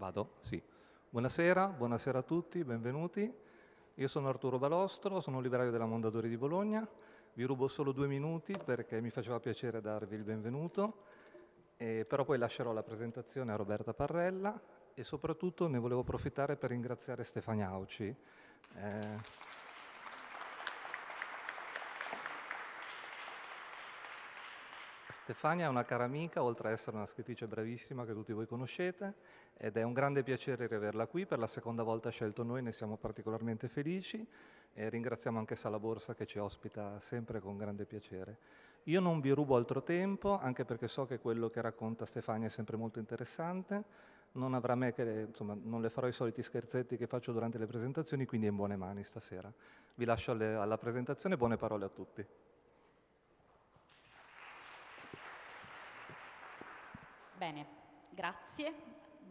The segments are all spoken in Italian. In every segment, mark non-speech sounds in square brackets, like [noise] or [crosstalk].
Vado? Sì. Buonasera, buonasera a tutti, benvenuti. Io sono Arturo Balostro, sono librario della Mondadori di Bologna. Vi rubo solo due minuti perché mi faceva piacere darvi il benvenuto, eh, però poi lascerò la presentazione a Roberta Parrella e soprattutto ne volevo approfittare per ringraziare Stefania Auci. Eh, Stefania è una cara amica, oltre ad essere una scrittrice bravissima che tutti voi conoscete, ed è un grande piacere riaverla qui. Per la seconda volta scelto noi, ne siamo particolarmente felici e ringraziamo anche Sala Borsa che ci ospita sempre con grande piacere. Io non vi rubo altro tempo, anche perché so che quello che racconta Stefania è sempre molto interessante. Non avrà me che, insomma, non le farò i soliti scherzetti che faccio durante le presentazioni, quindi è in buone mani stasera. Vi lascio alle, alla presentazione, buone parole a tutti. Bene, grazie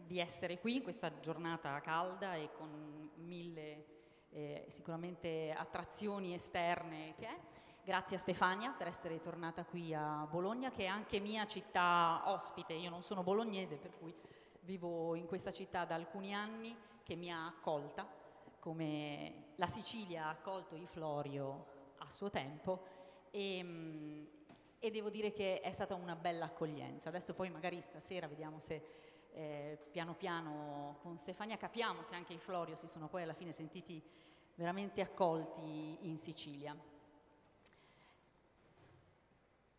di essere qui in questa giornata calda e con mille eh, sicuramente attrazioni esterne che è. Grazie a Stefania per essere tornata qui a Bologna, che è anche mia città ospite. Io non sono bolognese, per cui vivo in questa città da alcuni anni, che mi ha accolta, come la Sicilia ha accolto i Florio a suo tempo. E, mm, e devo dire che è stata una bella accoglienza. Adesso poi magari stasera vediamo se eh, piano piano con Stefania capiamo se anche i Florio si sono poi alla fine sentiti veramente accolti in Sicilia.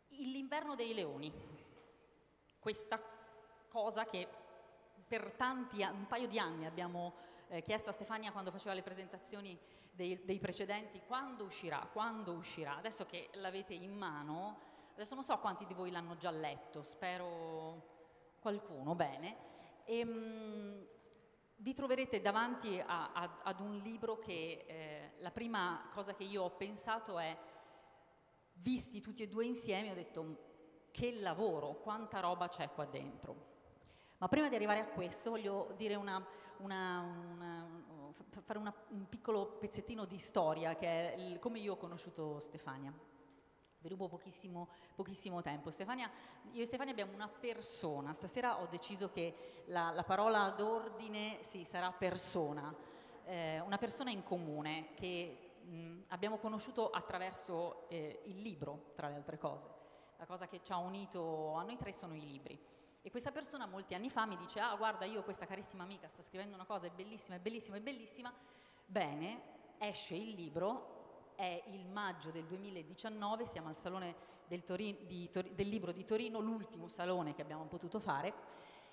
L'inverno dei leoni, questa cosa che per tanti, un paio di anni abbiamo eh, chiesto a Stefania quando faceva le presentazioni dei, dei precedenti, quando uscirà, quando uscirà. Adesso che l'avete in mano, Adesso non so quanti di voi l'hanno già letto, spero qualcuno, bene. E, ehm, mh, vi troverete davanti a, a, ad un libro che eh, la prima cosa che io ho pensato è, visti tutti e due insieme, ho detto che lavoro, quanta roba c'è qua dentro. Ma prima di arrivare a questo voglio una, una, una, fare un piccolo pezzettino di storia, che è il, come io ho conosciuto Stefania. Vi rubo pochissimo, pochissimo, tempo. Stefania, io e Stefania abbiamo una persona. Stasera ho deciso che la, la parola d'ordine sì, sarà persona. Eh, una persona in comune che mh, abbiamo conosciuto attraverso eh, il libro, tra le altre cose. La cosa che ci ha unito a noi tre sono i libri. E questa persona molti anni fa mi dice, ah guarda io questa carissima amica sta scrivendo una cosa, è bellissima, è bellissima, è bellissima. Bene, esce il libro è il maggio del 2019, siamo al Salone del, Torino, di, del Libro di Torino, l'ultimo salone che abbiamo potuto fare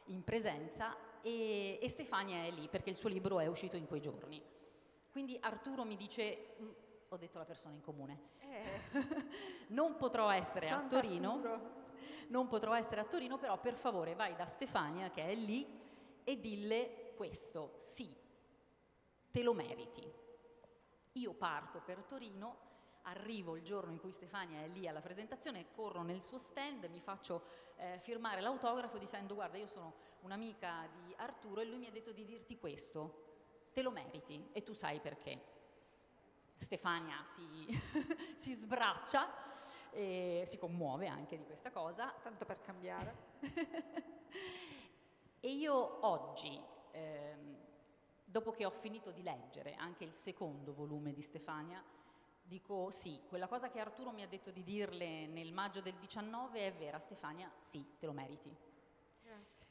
in presenza e, e, Stefania è lì perché il suo libro è uscito in quei giorni. Quindi Arturo mi dice, mm, ho detto la persona in comune, eh. [laughs] non potrò essere a Torino, non potrò essere a Torino, però per favore vai da Stefania che è lì e dille questo, sì, te lo meriti. Io parto per Torino, arrivo il giorno in cui Stefania è lì alla presentazione, corro nel suo stand, mi faccio eh, firmare l'autografo dicendo guarda io sono un'amica di Arturo e lui mi ha detto di dirti questo, te lo meriti e tu sai perché. Stefania si, [laughs] si sbraccia e si commuove anche di questa cosa. Tanto per cambiare. [laughs] e io oggi... Ehm, dopo che ho finito di leggere anche il secondo volume di Stefania, dico sì, quella cosa che Arturo mi ha detto di dirle nel maggio del 19 è vera, Stefania, sì, te lo meriti. Grazie,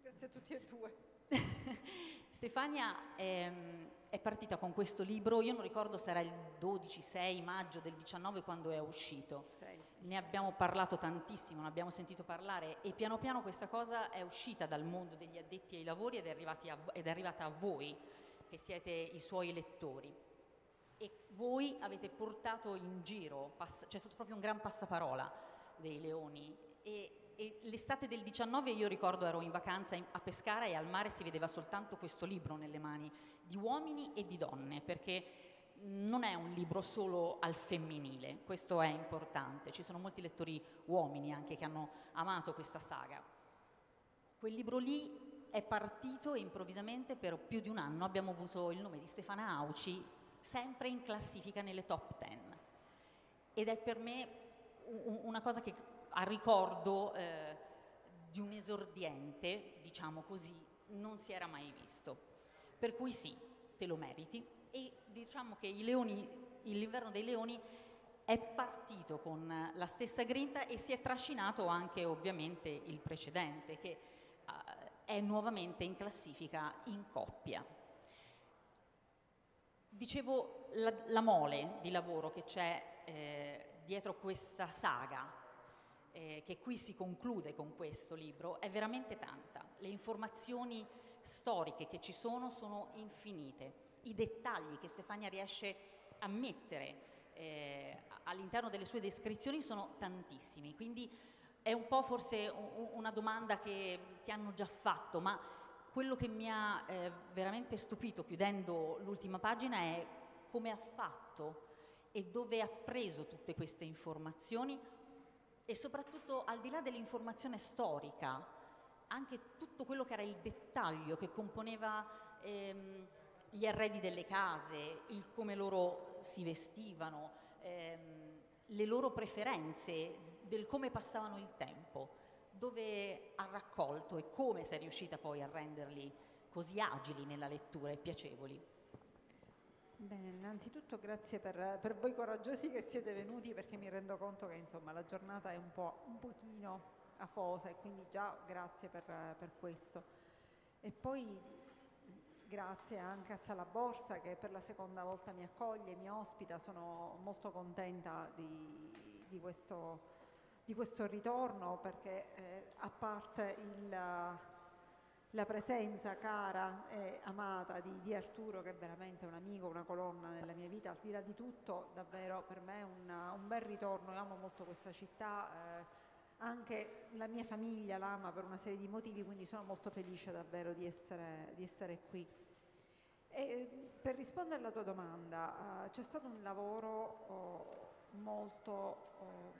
grazie a tutti e due. [laughs] Stefania è, è, partita con questo libro, io non ricordo se era il 12-6 maggio del 19 quando è uscito. Ne abbiamo parlato tantissimo, ne abbiamo sentito parlare e piano piano questa cosa è uscita dal mondo degli addetti ai lavori ed è, a, ed è arrivata a voi, che siete i suoi lettori. E voi avete portato in giro, pass- c'è stato proprio un gran passaparola dei leoni e e l'estate del 19 io ricordo ero in vacanza a Pescara e al mare si vedeva soltanto questo libro nelle mani di uomini e di donne, perché non è un libro solo al femminile, questo è importante, ci sono molti lettori uomini anche che hanno amato questa saga. Quel libro lì è partito e improvvisamente per più di un anno abbiamo avuto il nome di Stefana Auci sempre in classifica nelle top ten ed è per me una cosa che a ricordo eh, di un esordiente, diciamo così, non si era mai visto. Per cui sì, te lo meriti e diciamo che leoni, l'inverno dei leoni è partito con la stessa grinta e si è trascinato anche ovviamente il precedente che uh, è nuovamente in classifica in coppia. Dicevo la, la mole di lavoro che c'è eh, dietro questa saga eh, che qui si conclude con questo libro è veramente tanta. Le informazioni storiche che ci sono sono infinite. I dettagli che Stefania riesce a mettere eh, all'interno delle sue descrizioni sono tantissimi, quindi è un po' forse una domanda che ti hanno già fatto, ma quello che mi ha eh, veramente stupito chiudendo l'ultima pagina è come ha fatto e dove ha preso tutte queste informazioni e soprattutto al di là dell'informazione storica, anche tutto quello che era il dettaglio che componeva ehm, gli arredi delle case, il come loro si vestivano, ehm, le loro preferenze, del come passavano il tempo, dove ha raccolto e come sei riuscita poi a renderli così agili nella lettura e piacevoli. Bene, innanzitutto grazie per, per, voi coraggiosi che siete venuti perché mi rendo conto che insomma, la giornata è un, po', un pochino afosa e quindi già grazie per, per questo. E poi grazie anche a Sala Borsa che per la seconda volta mi accoglie, mi ospita, sono molto contenta di, di, questo, di questo, ritorno perché eh, a parte il, la presenza cara e amata di, di, Arturo che è veramente un amico, una colonna nella mia vita, al di là di tutto davvero per me è una, un bel ritorno, io amo molto questa città. Eh, anche la mia famiglia l'ama per una serie di motivi, quindi sono molto felice davvero di essere, di essere qui. E per rispondere alla tua domanda, uh, c'è stato un lavoro uh, molto,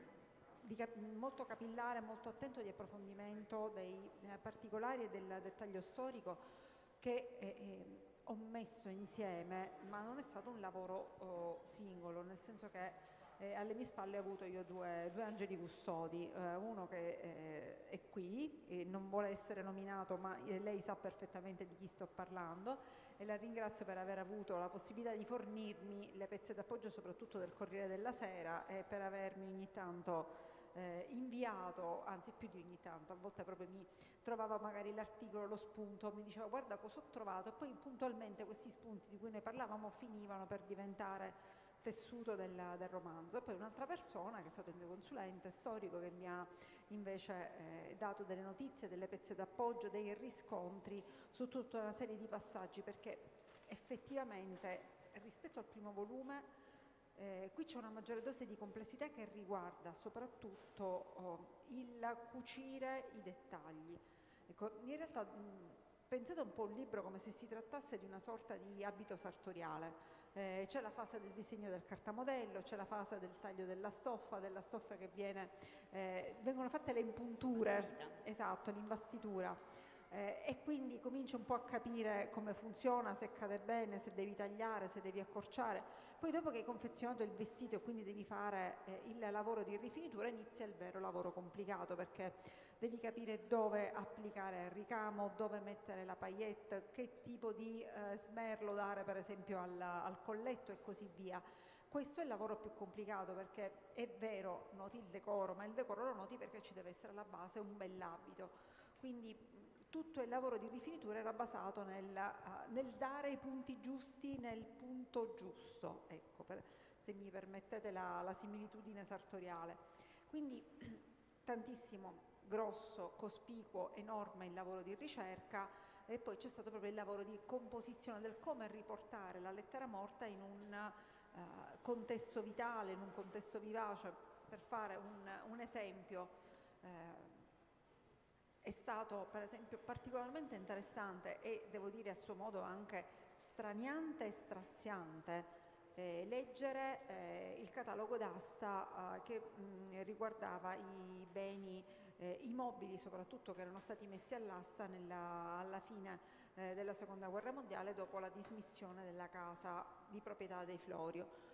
uh, cap- molto, capillare, molto attento di approfondimento dei eh, particolari e del dettaglio storico che eh, eh, ho messo insieme, ma non è stato un lavoro singolo, nel senso che eh, alle mie spalle ho avuto io due, due angeli custodi, eh, uno che eh, è qui, e non vuole essere nominato ma lei sa perfettamente di chi sto parlando e la ringrazio per aver avuto la possibilità di fornirmi le pezze d'appoggio soprattutto del Corriere della Sera e per avermi ogni tanto eh, inviato, anzi più di ogni tanto, a volte proprio mi trovava magari l'articolo, lo spunto, mi diceva guarda cosa ho trovato? E poi puntualmente questi spunti di cui noi parlavamo finivano per diventare tessuto del, del, romanzo e poi un'altra persona che è stato il mio consulente storico che mi ha invece eh, dato delle notizie, delle pezze d'appoggio, dei riscontri su tutta una serie di passaggi perché effettivamente rispetto al primo volume eh, qui c'è una maggiore dose di complessità che riguarda soprattutto oh, il cucire i dettagli. Ecco, in realtà mh, pensate un po' un libro come se si trattasse di una sorta di abito sartoriale eh, c'è la fase del disegno del cartamodello, c'è la fase del taglio della stoffa, della stoffa che viene, eh, vengono fatte le impunture, esatto, l'imbastitura. Eh, e quindi cominci un po' a capire come funziona, se cade bene, se devi tagliare, se devi accorciare. Poi dopo che hai confezionato il vestito e quindi devi fare eh, il lavoro di rifinitura inizia il vero lavoro complicato perché devi capire dove applicare il ricamo, dove mettere la paillette, che tipo di eh, smerlo dare per esempio al, al colletto e così via. Questo è il lavoro più complicato perché è vero, noti il decoro, ma il decoro lo noti perché ci deve essere alla base un bell'abito. Quindi tutto il lavoro di rifinitura era basato nel, uh, nel dare i punti giusti nel punto giusto, ecco, per, se mi permettete la, la similitudine sartoriale. Quindi [clears throat] tantissimo grosso, cospicuo, enorme il lavoro di ricerca e poi c'è stato proprio il lavoro di composizione del come riportare la lettera morta in un uh, contesto vitale, in un contesto vivace. Per fare un, un esempio, uh, è stato per esempio particolarmente interessante e devo dire a suo modo anche straniante e straziante eh, leggere eh, il catalogo d'asta eh, che mh, riguardava i beni eh, i mobili soprattutto che erano stati messi all'asta nella, alla fine eh, della seconda guerra mondiale dopo la dismissione della casa di proprietà dei Florio.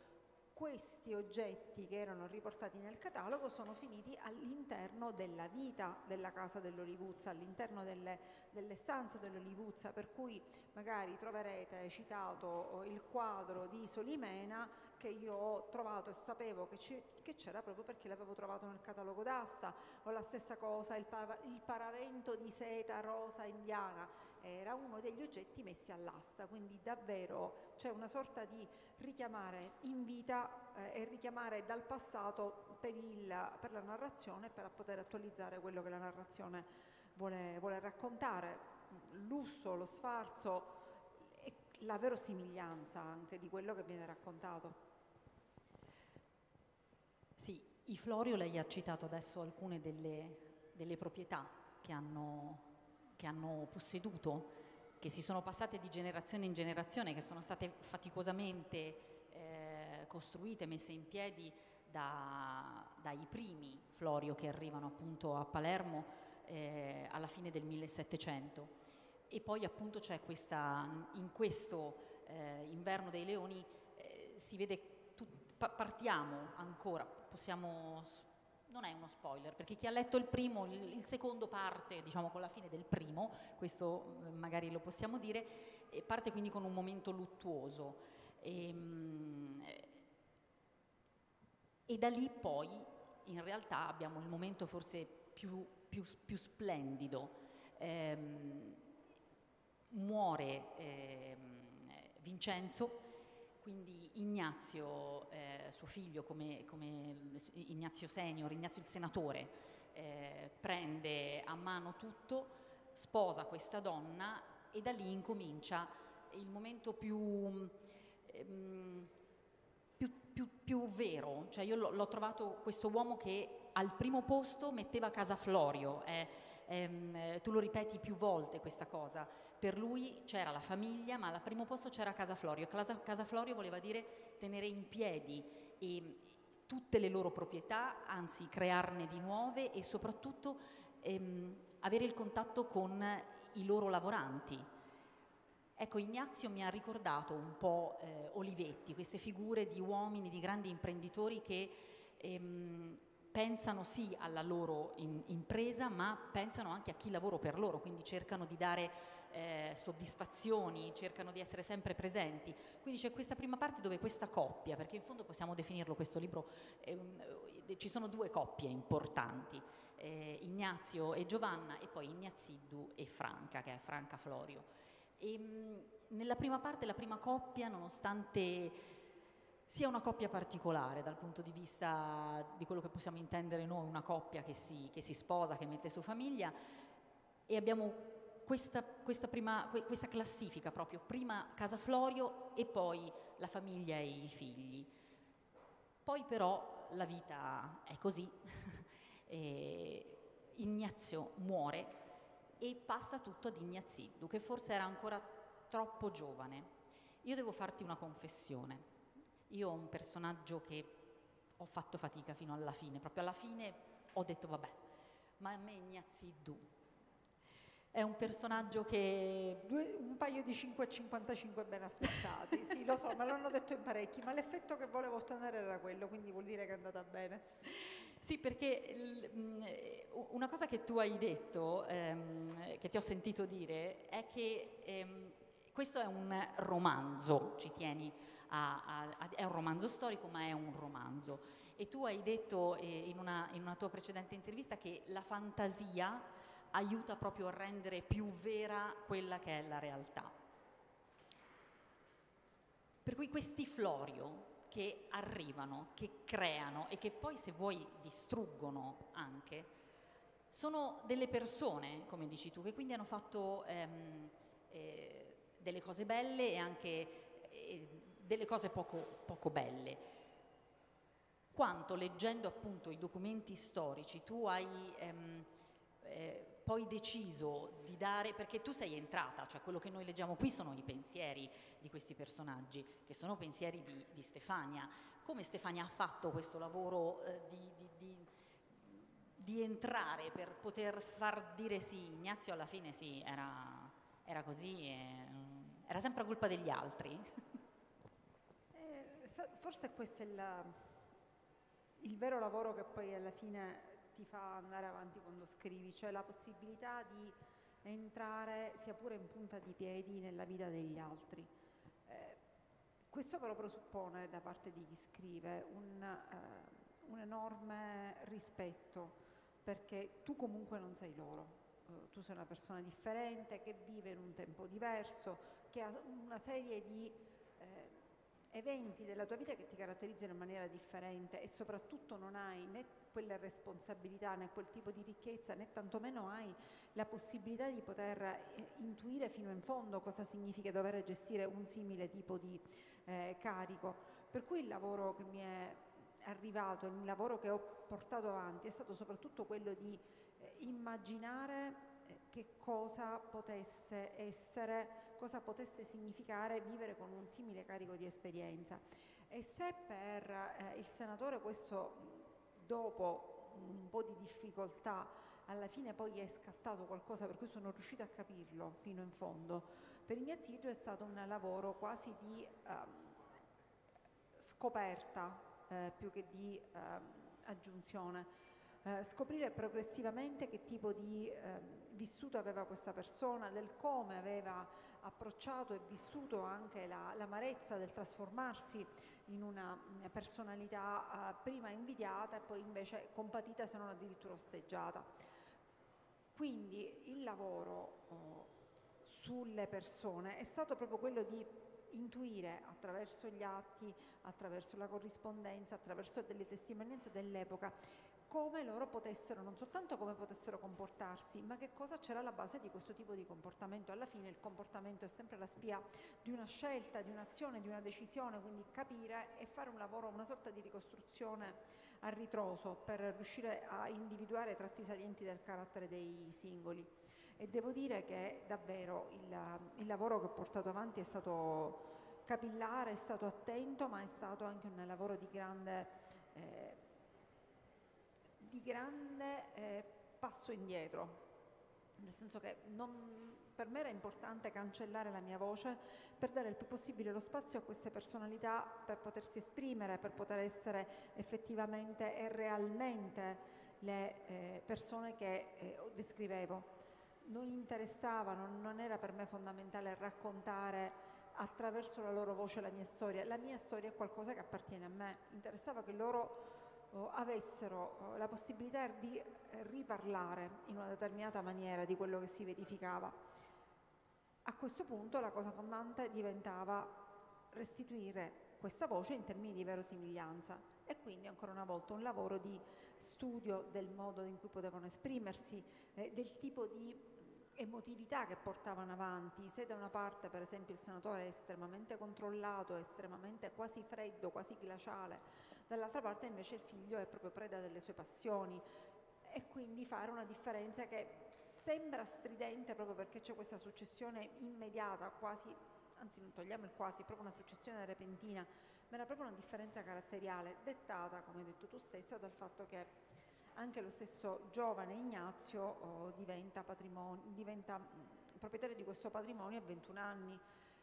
Questi oggetti che erano riportati nel catalogo sono finiti all'interno della vita della casa dell'Olivuzza, all'interno delle, delle stanze dell'Olivuzza, per cui magari troverete citato il quadro di Solimena che io ho trovato e sapevo che c'era proprio perché l'avevo trovato nel catalogo d'asta, o la stessa cosa il, il paravento di seta rosa indiana, era uno degli oggetti messi all'asta, quindi davvero c'è una sorta di richiamare in vita eh, e richiamare dal passato per, il, per, la narrazione per poter attualizzare quello che la narrazione vuole, vuole raccontare. Lusso, lo sfarzo e la verosimiglianza anche di quello che viene raccontato. Sì, i Florio lei ha citato adesso alcune delle, delle proprietà che hanno che hanno posseduto, che si sono passate di generazione in generazione, che sono state faticosamente eh, costruite, messe in piedi da, dai primi Florio che arrivano appunto a Palermo eh, alla fine del 1700. E poi appunto c'è questa, in questo eh, inverno dei leoni eh, si vede, tu, pa partiamo ancora, possiamo non è uno spoiler, perché chi ha letto il primo, il, secondo parte, diciamo, con la fine del primo, questo eh, magari lo possiamo dire, e parte quindi con un momento luttuoso. E, ehm, e da lì poi, in realtà, abbiamo il momento forse più, più, più splendido. Ehm, muore ehm, Vincenzo, quindi Ignazio, eh, suo figlio come, come, Ignazio Senior, Ignazio il senatore, eh, prende a mano tutto, sposa questa donna e da lì incomincia il momento più, ehm, più, più, più vero. Cioè io l'ho trovato questo uomo che al primo posto metteva casa Florio. Eh, ehm, tu lo ripeti più volte questa cosa per lui c'era la famiglia, ma al primo posto c'era Casa Florio. Casa, Casa Florio voleva dire tenere in piedi e, tutte le loro proprietà, anzi crearne di nuove e soprattutto ehm, avere il contatto con i loro lavoranti. Ecco, Ignazio mi ha ricordato un po' eh, Olivetti, queste figure di uomini, di grandi imprenditori che ehm, pensano sì alla loro in, impresa, ma pensano anche a chi lavora per loro, quindi cercano di dare eh, soddisfazioni, cercano di essere sempre presenti. Quindi c'è questa prima parte dove questa coppia, perché in fondo possiamo definirlo questo libro, eh, ci sono due coppie importanti, eh, Ignazio e Giovanna e poi Ignaziddu e Franca, che è Franca Florio. E, mh, nella prima parte la prima coppia, nonostante sia una coppia particolare dal punto di vista di quello che possiamo intendere noi, una coppia che si, che si sposa, che mette su famiglia, e abbiamo questa, questa, prima, questa classifica proprio, prima Casa Florio e poi la famiglia e i figli. Poi però la vita è così, [laughs] Ignazio muore e passa tutto ad Ignaziddu, che forse era ancora troppo giovane. Io devo farti una confessione. Io ho un personaggio che ho fatto fatica fino alla fine, proprio alla fine ho detto vabbè, ma a me Ignaziddu è un personaggio che Due, un paio di 5 a 55 ben assestati, sì lo so, me l'hanno detto in parecchi, ma l'effetto che volevo ottenere era quello, quindi vuol dire che è andata bene. Sì, perché mm, una cosa che tu hai detto, ehm, che ti ho sentito dire, è che ehm, questo è un romanzo, ci tieni a, a, è un romanzo storico, ma è un romanzo. E tu hai detto eh, in, una, in una tua precedente intervista che la fantasia aiuta proprio a rendere più vera quella che è la realtà. Per cui questi Florio che arrivano, che creano e che poi se vuoi distruggono anche, sono delle persone, come dici tu, che quindi hanno fatto ehm, eh, delle cose belle e anche eh, delle cose poco, poco belle. Quanto leggendo appunto i documenti storici tu hai ehm, eh, poi deciso di dare, perché tu sei entrata, cioè quello che noi leggiamo qui sono i pensieri di questi personaggi, che sono pensieri di, di Stefania. Come Stefania ha fatto questo lavoro eh, di, di, di, entrare per poter far dire sì, Ignazio alla fine sì, era, era così, e, era sempre colpa degli altri. Forse questo è il, il vero lavoro che poi alla fine ti fa andare avanti quando scrivi, cioè la possibilità di entrare sia pure in punta di piedi nella vita degli altri. Eh, questo però presuppone da parte di chi scrive un, eh, un enorme rispetto perché tu comunque non sei loro, uh, tu sei una persona differente che vive in un tempo diverso, che ha una serie di eh, eventi della tua vita che ti caratterizzano in maniera differente e soprattutto non hai né quelle responsabilità né quel tipo di ricchezza né tantomeno hai la possibilità di poter eh, intuire fino in fondo cosa significa dover gestire un simile tipo di eh, carico. Per cui il lavoro che mi è arrivato, il lavoro che ho portato avanti è stato soprattutto quello di eh, immaginare eh, che cosa potesse essere cosa potesse significare vivere con un simile carico di esperienza. E se per eh, il senatore questo dopo un po' di difficoltà alla fine poi è scattato qualcosa per cui sono riuscita a capirlo fino in fondo, per Ignazio è stato un lavoro quasi di um, scoperta eh, più che di um, aggiunzione. Eh, scoprire progressivamente che tipo di eh, vissuto aveva questa persona, del come aveva approcciato e vissuto anche la, l'amarezza del trasformarsi in una personalità uh, prima invidiata e poi invece compatita se non addirittura osteggiata. Quindi il lavoro uh, sulle persone è stato proprio quello di intuire attraverso gli atti, attraverso la corrispondenza, attraverso delle testimonianze dell'epoca come loro potessero, non soltanto come potessero comportarsi, ma che cosa c'era alla base di questo tipo di comportamento. Alla fine il comportamento è sempre la spia di una scelta, di un'azione, di una decisione, quindi capire e fare un lavoro, una sorta di ricostruzione a ritroso per riuscire a individuare i tratti salienti del carattere dei singoli. E devo dire che davvero il, il lavoro che ho portato avanti è stato capillare, è stato attento, ma è stato anche un lavoro di grande... Eh, di grande eh, passo indietro, nel senso che non, per me era importante cancellare la mia voce per dare il più possibile lo spazio a queste personalità per potersi esprimere, per poter essere effettivamente e realmente le eh, persone che eh, descrivevo. Non interessava, non, non era per me fondamentale raccontare attraverso la loro voce la mia storia. La mia storia è qualcosa che appartiene a me. Interessava che loro avessero la possibilità di riparlare in una determinata maniera di quello che si verificava. A questo punto la cosa fondante diventava restituire questa voce in termini di verosimiglianza e quindi ancora una volta un lavoro di studio del modo in cui potevano esprimersi, eh, del tipo di emotività che portavano avanti, se da una parte per esempio il senatore è estremamente controllato, estremamente quasi freddo, quasi glaciale, dall'altra parte invece il figlio è proprio preda delle sue passioni e quindi fare una differenza che sembra stridente proprio perché c'è questa successione immediata, quasi, anzi non togliamo il quasi, proprio una successione repentina, ma era proprio una differenza caratteriale dettata, come hai detto tu stessa, dal fatto che anche lo stesso giovane Ignazio oh, diventa, diventa proprietario di questo patrimonio a 21 anni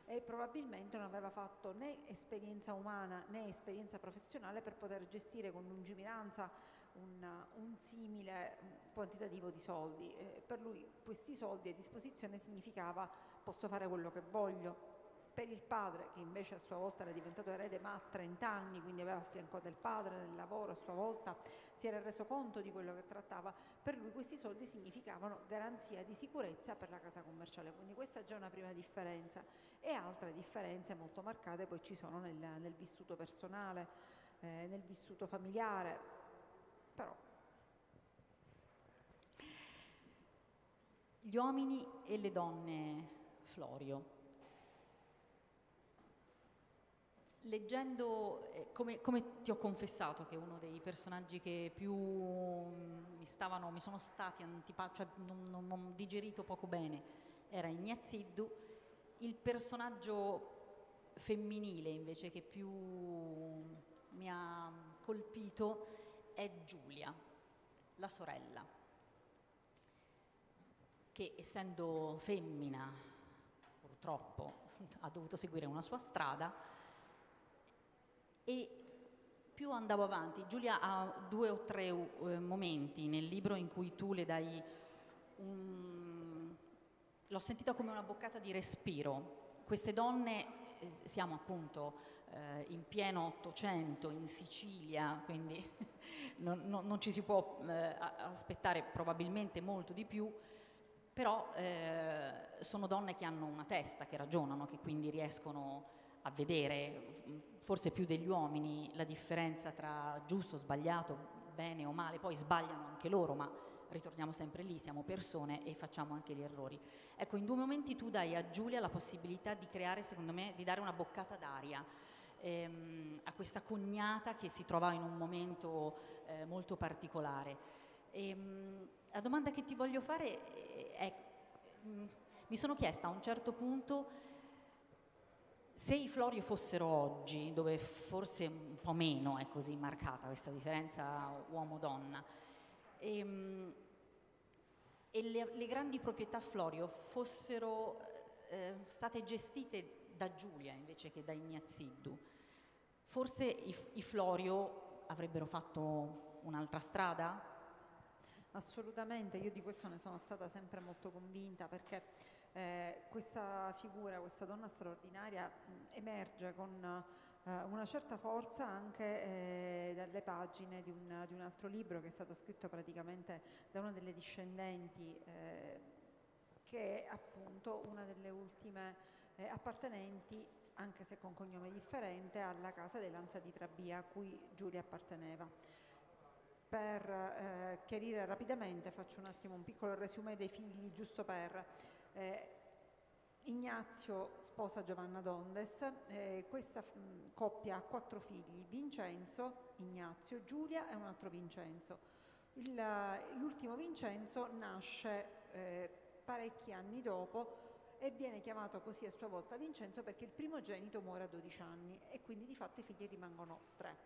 e probabilmente non aveva fatto né esperienza umana né esperienza professionale per poter gestire con lungimiranza un, un simile quantitativo di soldi. Eh, per lui questi soldi a disposizione significava posso fare quello che voglio, per il padre, che invece a sua volta era diventato erede ma a 30 anni, quindi aveva affiancato il padre nel lavoro, a sua volta si era reso conto di quello che trattava, per lui questi soldi significavano garanzia di sicurezza per la casa commerciale, quindi questa è già una prima differenza. E altre differenze molto marcate poi ci sono nel, nel vissuto personale, eh, nel vissuto familiare, però gli uomini e le donne Florio. Leggendo, eh, come, come, ti ho confessato che uno dei personaggi che più mm, mi, stavano, mi sono stati antipatici, cioè non, non, non digerito poco bene, era Ignaziddu, il personaggio femminile invece che più mi ha colpito è Giulia, la sorella, che essendo femmina purtroppo [laughs] ha dovuto seguire una sua strada E più andavo avanti, Giulia ha due o tre uh, momenti nel libro in cui tu le dai un... l'ho sentita come una boccata di respiro. Queste donne, eh, siamo appunto eh, in pieno Ottocento, in Sicilia, quindi [laughs] non, non, non, ci si può eh, aspettare probabilmente molto di più, però eh, sono donne che hanno una testa, che ragionano, che quindi riescono a vedere, forse più degli uomini, la differenza tra giusto, sbagliato, bene o male, poi sbagliano anche loro, ma ritorniamo sempre lì, siamo persone e facciamo anche gli errori. Ecco, in due momenti tu dai a Giulia la possibilità di creare, secondo me, di dare una boccata d'aria ehm, a questa cognata che si trova in un momento eh, molto particolare. E, ehm, la domanda che ti voglio fare è, mh, mm, mi sono chiesta a un certo punto se i Florio fossero oggi, dove forse un po' meno è così marcata questa differenza uomo-donna, ehm, e le, le, grandi proprietà Florio fossero eh, state gestite da Giulia invece che da Ignaziddu, forse i, i Florio avrebbero fatto un'altra strada? Assolutamente, io di questo ne sono stata sempre molto convinta perché eh, questa figura, questa donna straordinaria mh, emerge con eh, una certa forza anche eh, dalle pagine di un, di un, altro libro che è stato scritto praticamente da una delle discendenti eh, che è appunto una delle ultime eh, appartenenti anche se con cognome differente alla casa dei Lanza di Trabia a cui Giulia apparteneva. Per eh, chiarire rapidamente faccio un attimo un piccolo resume dei figli giusto per eh, Ignazio sposa Giovanna Dondes, eh, questa mh, mm, coppia ha quattro figli, Vincenzo, Ignazio, Giulia e un altro Vincenzo. Il, l'ultimo Vincenzo nasce eh, parecchi anni dopo e viene chiamato così a sua volta Vincenzo perché il primogenito muore a 12 anni e quindi di fatto i figli rimangono tre.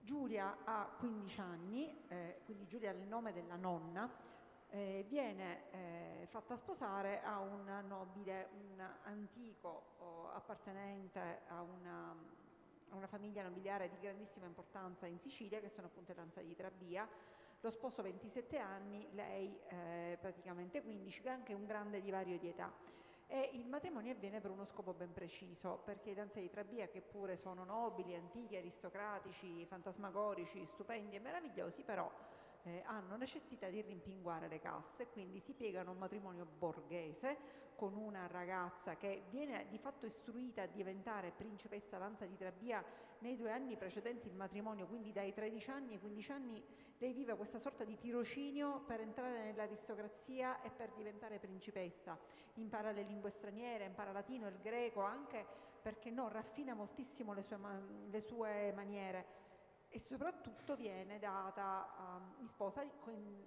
Giulia ha 15 anni, eh, quindi Giulia è il nome della nonna, eh, viene eh, fatta sposare a un nobile, un antico oh, appartenente a una, a una, famiglia nobiliare di grandissima importanza in Sicilia, che sono appunto Lanza di Trabia. Lo sposo 27 anni, lei eh, praticamente 15, che è anche un grande divario di età. E il matrimonio avviene per uno scopo ben preciso, perché i Lanza di Trabia, che pure sono nobili, antichi, aristocratici, fantasmagorici, stupendi e meravigliosi, però eh, hanno necessità di rimpinguare le casse, quindi si piegano un matrimonio borghese con una ragazza che viene di fatto istruita a diventare principessa Lanza di Trabia nei due anni precedenti il matrimonio, quindi dai 13 anni ai 15 anni lei vive questa sorta di tirocinio per entrare nell'aristocrazia e per diventare principessa. Impara le lingue straniere, impara latino, il greco, anche perché no, raffina moltissimo le sue, le sue maniere e soprattutto viene data uh, in sposa con,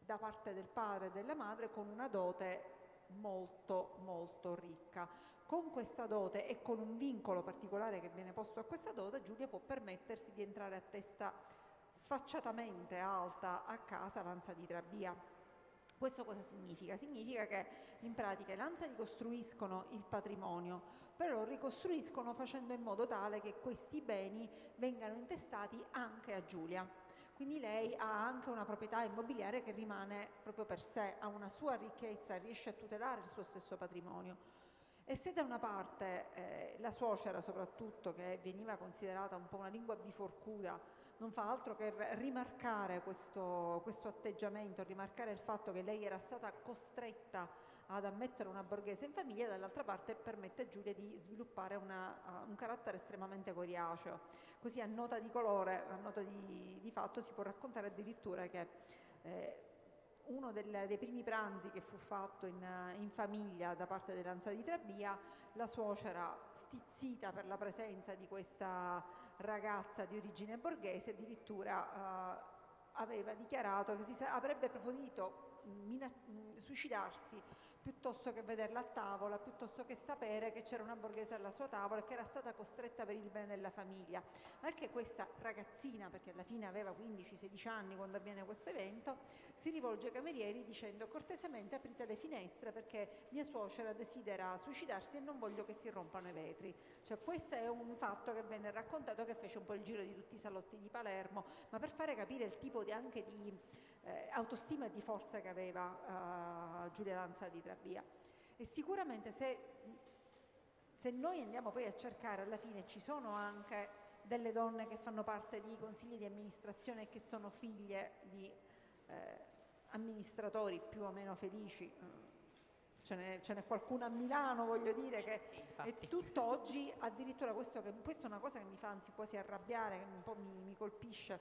da parte del padre e della madre con una dote molto molto ricca. Con questa dote e con un vincolo particolare che viene posto a questa dote, Giulia può permettersi di entrare a testa sfacciatamente alta a casa Lanza di Trabia. Questo cosa significa? Significa che in pratica i Lanza ricostruiscono il patrimonio, però ricostruiscono facendo in modo tale che questi beni vengano intestati anche a Giulia. Quindi lei ha anche una proprietà immobiliare che rimane proprio per sé, ha una sua ricchezza, riesce a tutelare il suo stesso patrimonio. E se da una parte eh, la suocera soprattutto, che veniva considerata un po' una lingua biforcuda, non fa altro che rimarcare questo, questo atteggiamento, rimarcare il fatto che lei era stata costretta ad ammettere una borghese in famiglia, dall'altra parte permette a Giulia di sviluppare una, uh, un carattere estremamente coriaceo. Così a nota di colore, a nota di, di fatto, si può raccontare addirittura che eh, uno del, dei primi pranzi che fu fatto in, in famiglia da parte dell'Anza di Trabia, la suocera stizzita per la presenza di questa ragazza di origine borghese addirittura uh, aveva dichiarato che si avrebbe preferito mina- suicidarsi piuttosto che vederla a tavola, piuttosto che sapere che c'era una borghese alla sua tavola e che era stata costretta per il bene della famiglia. Anche questa ragazzina, perché alla fine aveva 15-16 anni quando avviene questo evento, si rivolge ai camerieri dicendo cortesemente aprite le finestre perché mia suocera desidera suicidarsi e non voglio che si rompano i vetri. Cioè, questo è un fatto che venne raccontato che fece un po' il giro di tutti i salotti di Palermo, ma per fare capire il tipo di, anche di eh, autostima e di forza che aveva eh, Giulia Lanza di Trabia. E sicuramente se, se noi andiamo poi a cercare, alla fine ci sono anche delle donne che fanno parte di consigli di amministrazione e che sono figlie di eh, amministratori più o meno felici. Ce n'è, ce n'è, qualcuno a Milano, voglio dire, che sì, è tutto oggi, addirittura questo, che, questa è una cosa che mi fa anzi quasi arrabbiare, che un po' mi, mi colpisce,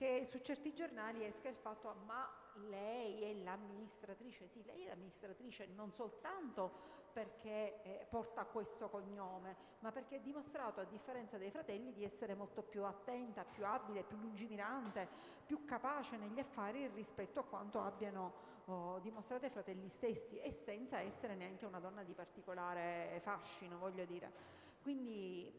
che su certi giornali esca il fatto ma lei è l'amministratrice, sì, lei è l'amministratrice non soltanto perché eh, porta questo cognome, ma perché ha dimostrato, a differenza dei fratelli, di essere molto più attenta, più abile, più lungimirante, più capace negli affari rispetto a quanto abbiano oh, dimostrato i fratelli stessi e senza essere neanche una donna di particolare fascino, voglio dire. Quindi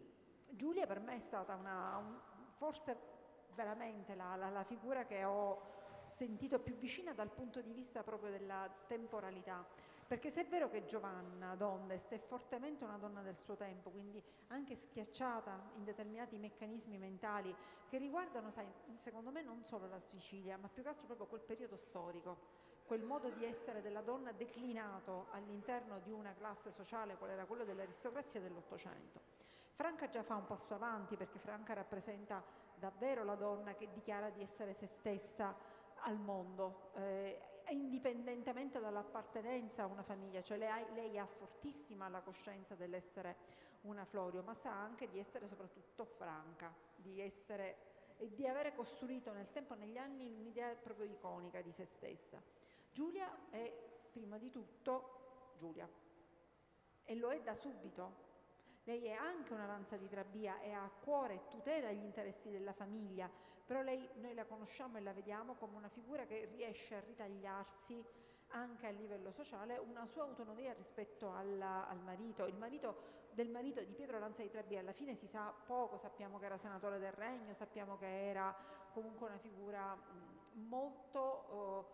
Giulia per me è stata una, un, forse veramente la, la, la figura che ho sentito più vicina dal punto di vista proprio della temporalità. Perché se è vero che Giovanna Dondes è fortemente una donna del suo tempo, quindi anche schiacciata in determinati meccanismi mentali che riguardano, sai, secondo me non solo la Sicilia, ma più che altro proprio quel periodo storico, quel modo di essere della donna declinato all'interno di una classe sociale qual era quello dell'aristocrazia dell'Ottocento. Franca già fa un passo avanti perché Franca rappresenta davvero la donna che dichiara di essere se stessa al mondo, eh, indipendentemente dall'appartenenza a una famiglia, cioè lei, lei ha fortissima la coscienza dell'essere una Florio, ma sa anche di essere soprattutto franca, di essere e di avere costruito nel tempo, negli anni, un'idea proprio iconica di se stessa. Giulia è prima di tutto Giulia. E lo è da subito, lei è anche una lanza di Trabia e ha a cuore e tutela gli interessi della famiglia, però lei, noi la conosciamo e la vediamo come una figura che riesce a ritagliarsi anche a livello sociale una sua autonomia rispetto alla, al marito. Il marito del marito di Pietro Lanza di Trabia alla fine si sa poco, sappiamo che era senatore del regno, sappiamo che era comunque una figura molto...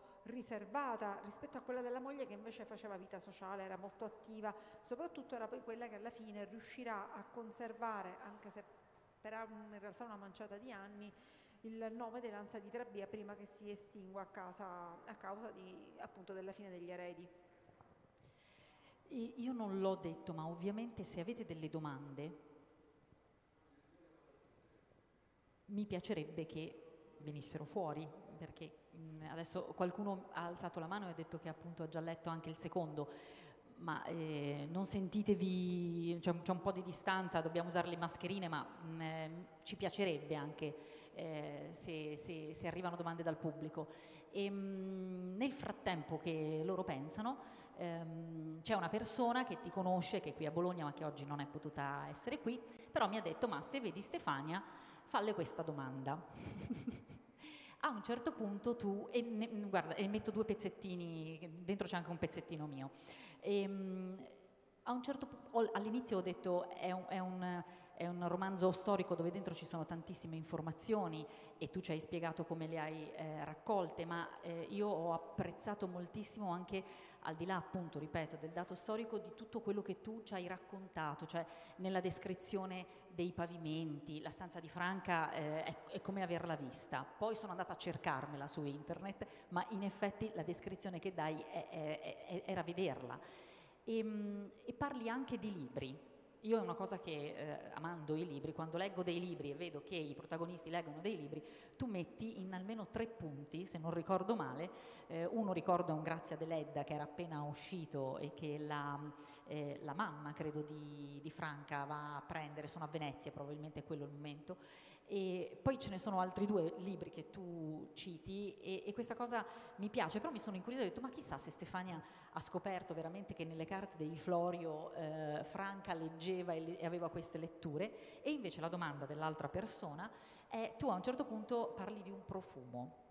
Uh, riservata rispetto a quella della moglie che invece faceva vita sociale, era molto attiva, soprattutto era poi quella che alla fine riuscirà a conservare, anche se per in realtà una manciata di anni, il nome di Lanza di Trabia prima che si estingua a, casa, a causa di, appunto, della fine degli eredi. Io non l'ho detto, ma ovviamente se avete delle domande, mi piacerebbe che venissero fuori, perché adesso qualcuno ha alzato la mano e ha detto che appunto ha già letto anche il secondo, ma eh, non sentitevi, c'è, un po' di distanza, dobbiamo usare le mascherine, ma mh, eh, ci piacerebbe anche eh, se, se, se, arrivano domande dal pubblico. E, mh, nel frattempo che loro pensano, ehm, c'è una persona che ti conosce, che è qui a Bologna, ma che oggi non è potuta essere qui, però mi ha detto, ma se vedi Stefania, falle questa domanda. [laughs] A un certo punto tu, e ne, guarda, e metto due pezzettini, dentro c'è anche un pezzettino mio. E, ehm, un certo all'inizio ho detto è un, è un è un romanzo storico dove dentro ci sono tantissime informazioni e tu ci hai spiegato come le hai eh, raccolte, ma eh, io ho apprezzato moltissimo anche al di là appunto, ripeto, del dato storico di tutto quello che tu ci hai raccontato, cioè nella descrizione dei pavimenti, la stanza di Franca eh, è, è, come averla vista. Poi sono andata a cercarmela su internet, ma in effetti la descrizione che dai è, è, era vederla. E, ehm, e parli anche di libri, io è una cosa che, eh, amando i libri, quando leggo dei libri e vedo che i protagonisti leggono dei libri, tu metti in almeno tre punti, se non ricordo male, eh, uno ricorda un Grazia dell'Edda che era appena uscito e che la, eh, la mamma, credo, di, di Franca va a prendere, sono a Venezia, probabilmente è quello il momento, e poi ce ne sono altri due libri che tu citi e, e, questa cosa mi piace, però mi sono incuriosita e ho detto ma chissà se Stefania ha scoperto veramente che nelle carte dei Florio eh, Franca leggeva e, e, aveva queste letture? E invece la domanda dell'altra persona è tu a un certo punto parli di un profumo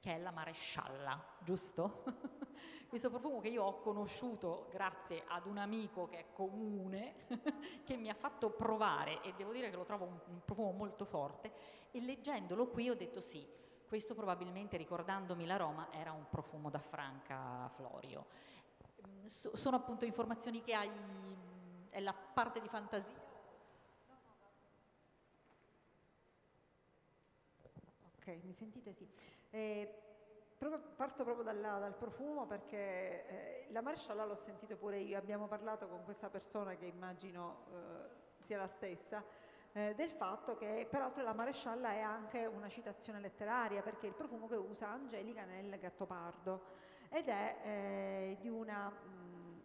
che è la marescialla, giusto? [laughs] Questo profumo che io ho conosciuto grazie ad un amico che è comune, [laughs] che mi ha fatto provare e devo dire che lo trovo un, un profumo molto forte e leggendolo qui ho detto sì, questo probabilmente ricordandomi la Roma era un profumo da Franca Florio. Mm, so, sono appunto informazioni che hai, è la parte di fantasia Ok, mi sentite? Sì. Proprio, parto proprio dalla, dal profumo perché eh, la marescialla l'ho sentito pure io, abbiamo parlato con questa persona che immagino eh, sia la stessa, eh, del fatto che peraltro la marescialla è anche una citazione letteraria perché è il profumo che usa Angelica nel Gattopardo ed è eh, di una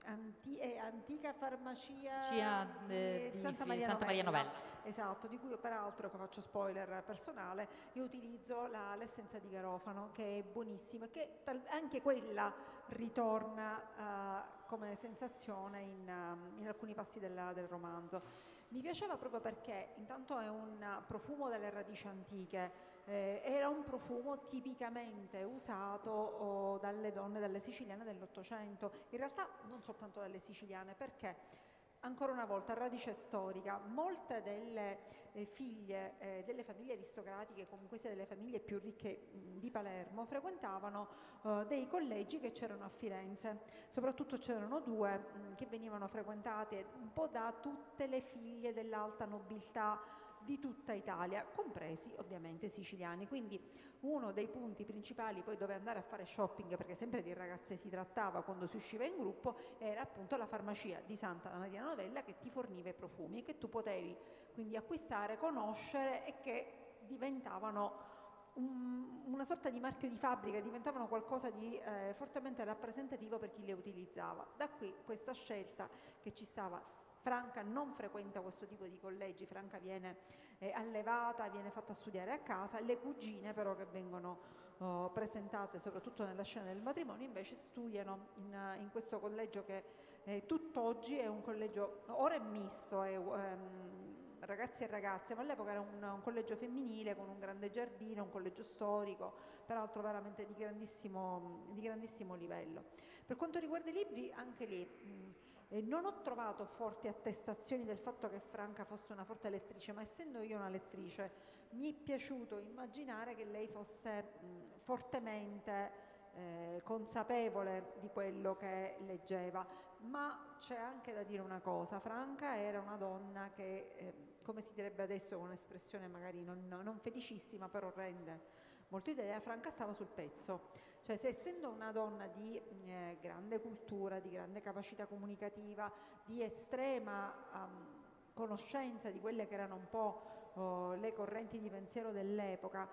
anti- eh, antica farmacia Cia, eh, di Santa, Maria, Santa Maria Novella. Esatto, di cui io peraltro, che faccio spoiler personale, io utilizzo la, l'essenza di garofano che è buonissima e che tal- anche quella ritorna uh, come sensazione in, uh, in alcuni passi della, del romanzo. Mi piaceva proprio perché intanto è un profumo delle radici antiche, eh, era un profumo tipicamente usato oh, dalle donne, dalle siciliane dell'Ottocento, in realtà non soltanto dalle siciliane, perché ancora una volta radice storica, molte delle eh, figlie eh, delle famiglie aristocratiche, comunque sia delle famiglie più ricche di Palermo, frequentavano eh, dei collegi che c'erano a Firenze, soprattutto c'erano due mh, che venivano frequentate un po' da tutte le figlie dell'alta nobiltà di tutta Italia, compresi ovviamente siciliani. Quindi uno dei punti principali poi dove andare a fare shopping, perché sempre di ragazze si trattava quando si usciva in gruppo, era appunto la farmacia di Santa Maria Novella che ti forniva i profumi e che tu potevi quindi acquistare, conoscere e che diventavano un, una sorta di marchio di fabbrica, diventavano qualcosa di eh, fortemente rappresentativo per chi le utilizzava. Da qui questa scelta che ci stava Franca non frequenta questo tipo di collegi, Franca viene eh, allevata, viene fatta studiare a casa, le cugine però che vengono oh, presentate soprattutto nella scena del matrimonio invece studiano in, in questo collegio che eh, tutt'oggi è un collegio, ora è misto, è, ehm, ragazzi e ragazze, ma all'epoca era un, un, collegio femminile con un grande giardino, un collegio storico, peraltro veramente di grandissimo, di grandissimo livello. Per quanto riguarda i libri, anche lì... Mh, eh, non ho trovato forti attestazioni del fatto che Franca fosse una forte lettrice, ma essendo io una lettrice mi è piaciuto immaginare che lei fosse mh, fortemente eh, consapevole di quello che leggeva, ma c'è anche da dire una cosa, Franca era una donna che, eh, come si direbbe adesso con un'espressione magari non, non felicissima, però rende molto idea, Franca stava sul pezzo cioè se essendo una donna di eh, grande cultura, di grande capacità comunicativa, di estrema um, conoscenza di quelle che erano un po' oh, le correnti di pensiero dell'epoca,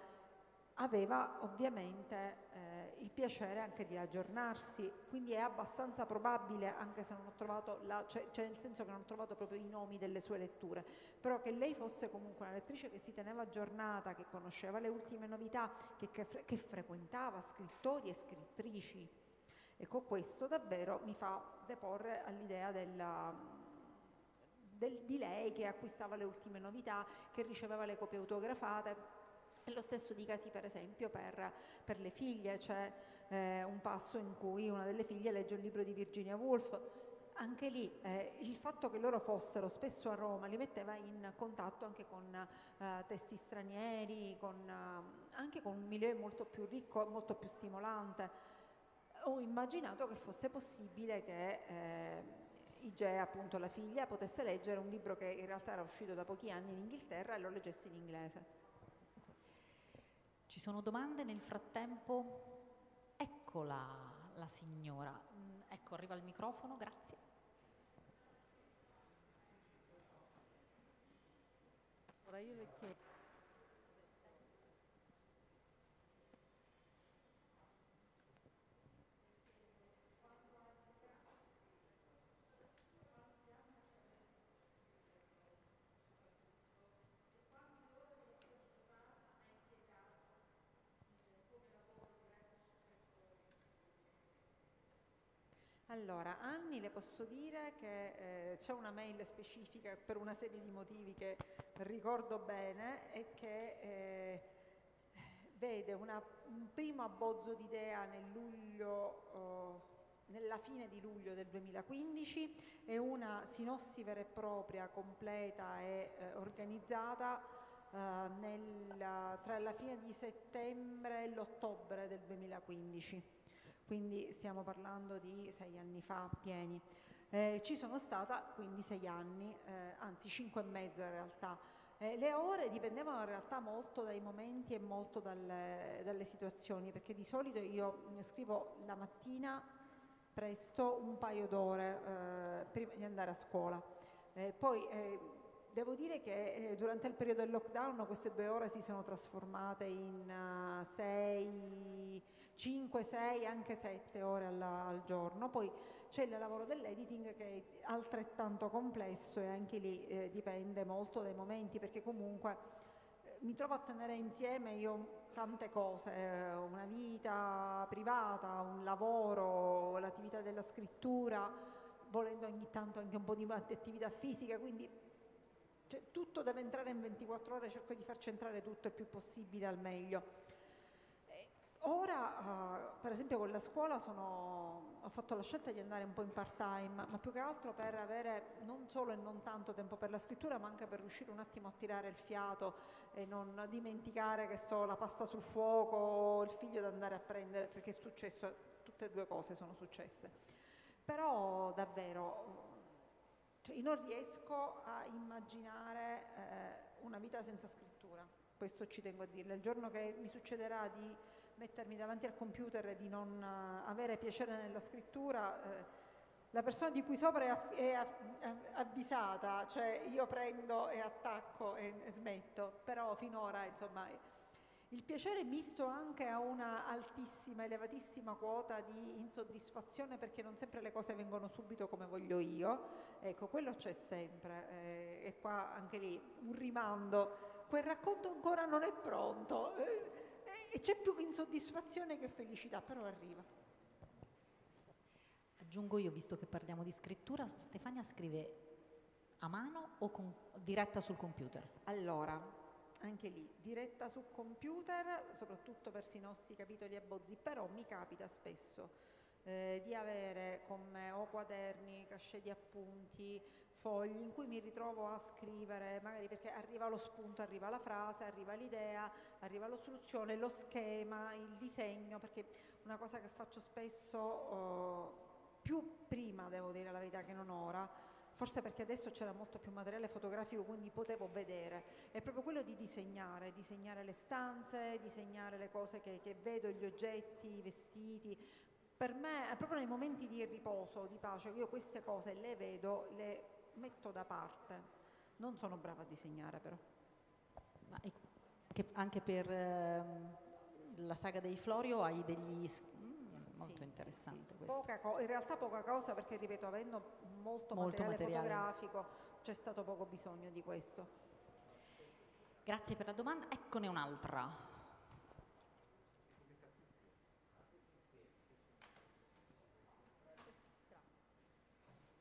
aveva ovviamente eh, il piacere anche di aggiornarsi, quindi è abbastanza probabile, anche se non ho trovato, la, cioè, cioè, nel senso che non ho trovato proprio i nomi delle sue letture, però che lei fosse comunque una lettrice che si teneva aggiornata, che conosceva le ultime novità, che, che, che frequentava scrittori e scrittrici. Ecco, questo davvero mi fa deporre all'idea della, del, di lei che acquistava le ultime novità, che riceveva le copie autografate, e lo stesso dicasi per esempio per, per le figlie, c'è eh, un passo in cui una delle figlie legge un libro di Virginia Woolf. Anche lì eh, il fatto che loro fossero spesso a Roma li metteva in contatto anche con eh, testi stranieri, con, eh, anche con un milieu molto più ricco, molto più stimolante. Ho immaginato che fosse possibile che eh, Igea, appunto la figlia, potesse leggere un libro che in realtà era uscito da pochi anni in Inghilterra e lo leggesse in inglese. Ci sono domande nel frattempo? Eccola la signora. Mm, ecco, arriva il microfono, grazie. Ora io le chiedo. Allora, Anni le posso dire che eh, c'è una mail specifica per una serie di motivi che ricordo bene e che eh, vede una, un primo abbozzo di idea nel luglio, eh, nella fine di luglio del 2015 e una sinossi vera e propria, completa e eh, organizzata eh, nella, tra la fine di settembre e l'ottobre del 2015. Quindi stiamo parlando di sei anni fa pieni. Eh, ci sono stata quindi sei anni, eh, anzi cinque e mezzo in realtà, eh, le ore dipendevano in realtà molto dai momenti e molto dalle, dalle, situazioni, perché di solito io scrivo la mattina presto un paio d'ore eh, prima di andare a scuola. Eh, poi eh, devo dire che durante il periodo del lockdown queste due ore si sono trasformate in uh, sei, cinque, sei, anche sette ore alla, al giorno. Poi c'è il lavoro dell'editing che è altrettanto complesso e anche lì eh, dipende molto dai momenti perché comunque eh, mi trovo a tenere insieme io tante cose, eh, una vita privata, un lavoro, l'attività della scrittura, volendo ogni tanto anche un po' di attività fisica, quindi cioè, tutto deve entrare in 24 ore, cerco di farci entrare tutto il più possibile al meglio. Ora, uh, per esempio, con la scuola sono, ho fatto la scelta di andare un po' in part-time, ma più che altro per avere non solo e non tanto tempo per la scrittura, ma anche per riuscire un attimo a tirare il fiato e non dimenticare che so la pasta sul fuoco o il figlio da andare a prendere, perché è successo, tutte e due cose sono successe. Però davvero, cioè, io non riesco a immaginare eh, una vita senza scrittura, questo ci tengo a dirle. Il giorno che mi succederà di mettermi davanti al computer e di non uh, avere piacere nella scrittura, eh, la persona di cui sopra è, aff- è aff- avvisata, cioè io prendo e attacco e, e smetto, però finora insomma il piacere misto anche a una altissima, elevatissima quota di insoddisfazione perché non sempre le cose vengono subito come voglio io, ecco quello c'è sempre eh, e qua anche lì un rimando, quel racconto ancora non è pronto. Eh, e c'è più insoddisfazione che felicità, però arriva. Aggiungo io, visto che parliamo di scrittura, Stefania scrive a mano o con, diretta sul computer? Allora, anche lì, diretta sul computer, soprattutto per sinossi, capitoli e abbozzi, però mi capita spesso eh, di avere con me o quaderni, casce di appunti, fogli in cui mi ritrovo a scrivere, magari perché arriva lo spunto, arriva la frase, arriva l'idea, arriva la soluzione, lo schema, il disegno, perché una cosa che faccio spesso, oh, più prima devo dire la verità che non ora, forse perché adesso c'era molto più materiale fotografico, quindi potevo vedere, è proprio quello di disegnare, disegnare le stanze, disegnare le cose che, che vedo, gli oggetti, i vestiti, per me, proprio nei momenti di riposo, di pace, io queste cose le vedo, le metto da parte. Non sono brava a disegnare però. Ma anche per eh, la saga dei Florio hai degli... Mm, molto sì, interessante sì, sì. in realtà poca cosa perché, ripeto, avendo molto, molto materiale, materiale fotografico c'è stato poco bisogno di questo. Grazie per la domanda. Eccone un'altra.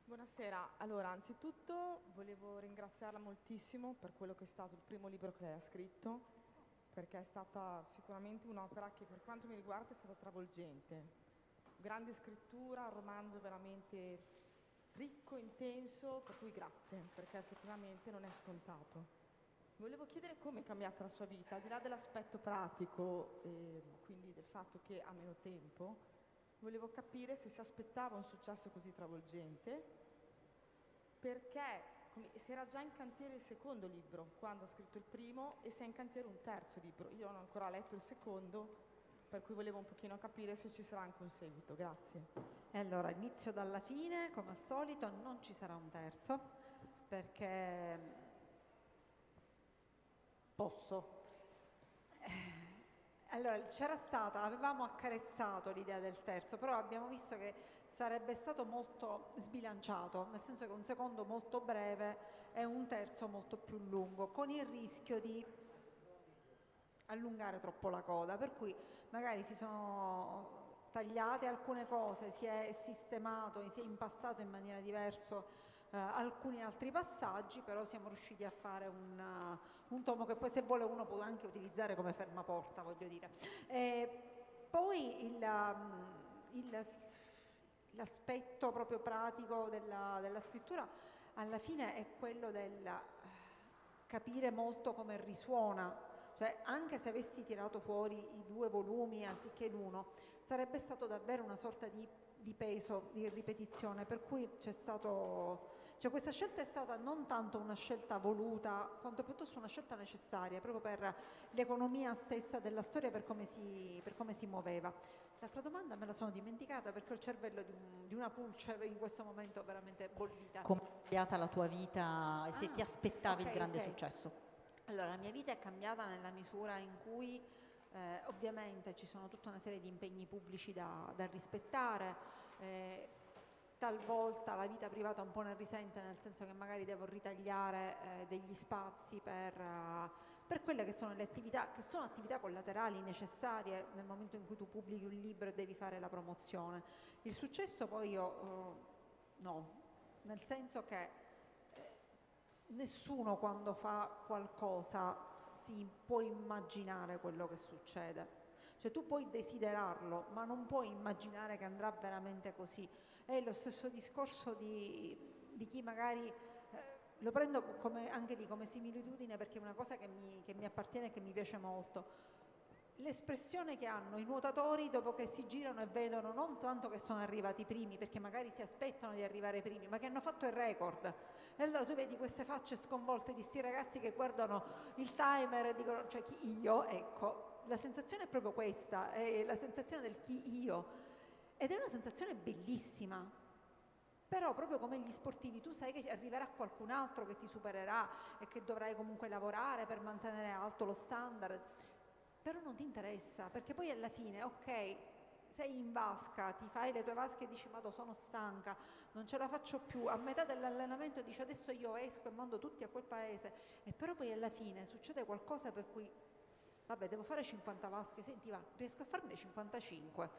Buonasera, allora anzitutto volevo ringraziarla moltissimo per quello che è stato il primo libro che lei ha scritto, perché è stata sicuramente un'opera che per quanto mi riguarda è stata travolgente. Grande scrittura, romanzo veramente ricco, intenso, per cui grazie, perché effettivamente non è scontato. Volevo chiedere come è cambiata la sua vita, al di là dell'aspetto pratico, e quindi del fatto che ha meno tempo, volevo capire se si aspettava un successo così travolgente perché se era già in cantiere il secondo libro quando ha scritto il primo e se è in cantiere un terzo libro. Io non ho ancora letto il secondo, per cui volevo un pochino capire se ci sarà anche un seguito. Grazie. E allora, inizio dalla fine, come al solito, non ci sarà un terzo, perché posso. Allora, c'era stata, avevamo accarezzato l'idea del terzo, però abbiamo visto che sarebbe stato molto sbilanciato, nel senso che un secondo molto breve e un terzo molto più lungo, con il rischio di allungare troppo la coda, per cui magari si sono tagliate alcune cose, si è sistemato, si è impastato in maniera diversa eh, alcuni altri passaggi, però siamo riusciti a fare un, uh, un, tomo che poi se vuole uno può anche utilizzare come fermaporta, voglio dire. E poi il, um, il, l'aspetto proprio pratico della, della, scrittura alla fine è quello del uh, capire molto come risuona, cioè anche se avessi tirato fuori i due volumi anziché l'uno, sarebbe stato davvero una sorta di, di peso, di ripetizione, per cui c'è stato cioè questa scelta è stata non tanto una scelta voluta, quanto piuttosto una scelta necessaria, proprio per l'economia stessa della storia, per come si, per come si muoveva. L'altra domanda me la sono dimenticata perché ho il cervello di, un, di una pulce in questo momento veramente bollita. Come è cambiata la tua vita e se ah, ti aspettavi okay, il grande okay. successo? Allora, la mia vita è cambiata nella misura in cui eh, ovviamente ci sono tutta una serie di impegni pubblici da, da rispettare. Eh, talvolta la vita privata un po' ne risente, nel senso che magari devo ritagliare eh, degli spazi per, uh, per, quelle che sono le attività, che sono attività collaterali necessarie nel momento in cui tu pubblichi un libro e devi fare la promozione. Il successo poi io uh, no, nel senso che eh, nessuno quando fa qualcosa si può immaginare quello che succede. Cioè tu puoi desiderarlo, ma non puoi immaginare che andrà veramente così è lo stesso discorso di, di chi magari eh, lo prendo come, anche lì come similitudine perché è una cosa che mi, che mi appartiene e che mi piace molto. L'espressione che hanno i nuotatori dopo che si girano e vedono non tanto che sono arrivati primi, perché magari si aspettano di arrivare primi, ma che hanno fatto il record. E allora tu vedi queste facce sconvolte di questi ragazzi che guardano il timer e dicono, cioè chi io, ecco, la sensazione è proprio questa, è la sensazione del chi io. Ed è una sensazione bellissima. Però proprio come gli sportivi tu sai che arriverà qualcun altro che ti supererà e che dovrai comunque lavorare per mantenere alto lo standard, però non ti interessa, perché poi alla fine, ok, sei in vasca, ti fai le tue vasche e dici ma sono stanca, non ce la faccio più, a metà dell'allenamento dici adesso io esco e mando tutti a quel paese, e però poi alla fine succede qualcosa per cui, vabbè devo fare 50 vasche, senti va, riesco a farne 55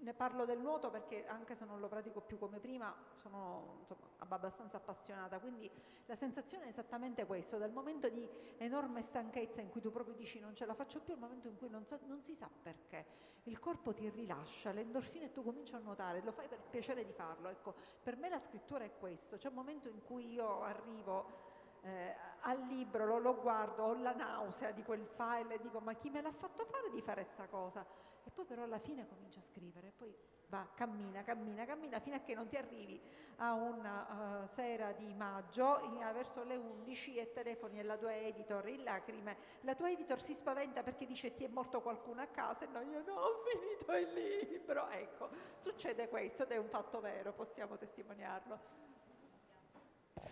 ne parlo del nuoto perché anche se non lo pratico più come prima sono insomma, abbastanza appassionata, quindi la sensazione è esattamente questo, dal momento di enorme stanchezza in cui tu proprio dici non ce la faccio più, al momento in cui non, so, non si sa perché, il corpo ti rilascia, le endorfine e tu cominci a nuotare, lo fai per piacere di farlo, ecco, per me la scrittura è questo, c'è un momento in cui io arrivo eh, al libro, lo, lo guardo, ho la nausea di quel file e dico ma chi me l'ha fatto fare di fare questa cosa? E poi però alla fine comincio a scrivere, poi va, cammina, cammina, cammina, fino a che non ti arrivi a una uh, sera di maggio, in, verso le 11 e telefoni alla tua editor in lacrime. La tua editor si spaventa perché dice ti è morto qualcuno a casa e no, io no, ho finito il libro. Ecco, succede questo ed è un fatto vero, possiamo testimoniarlo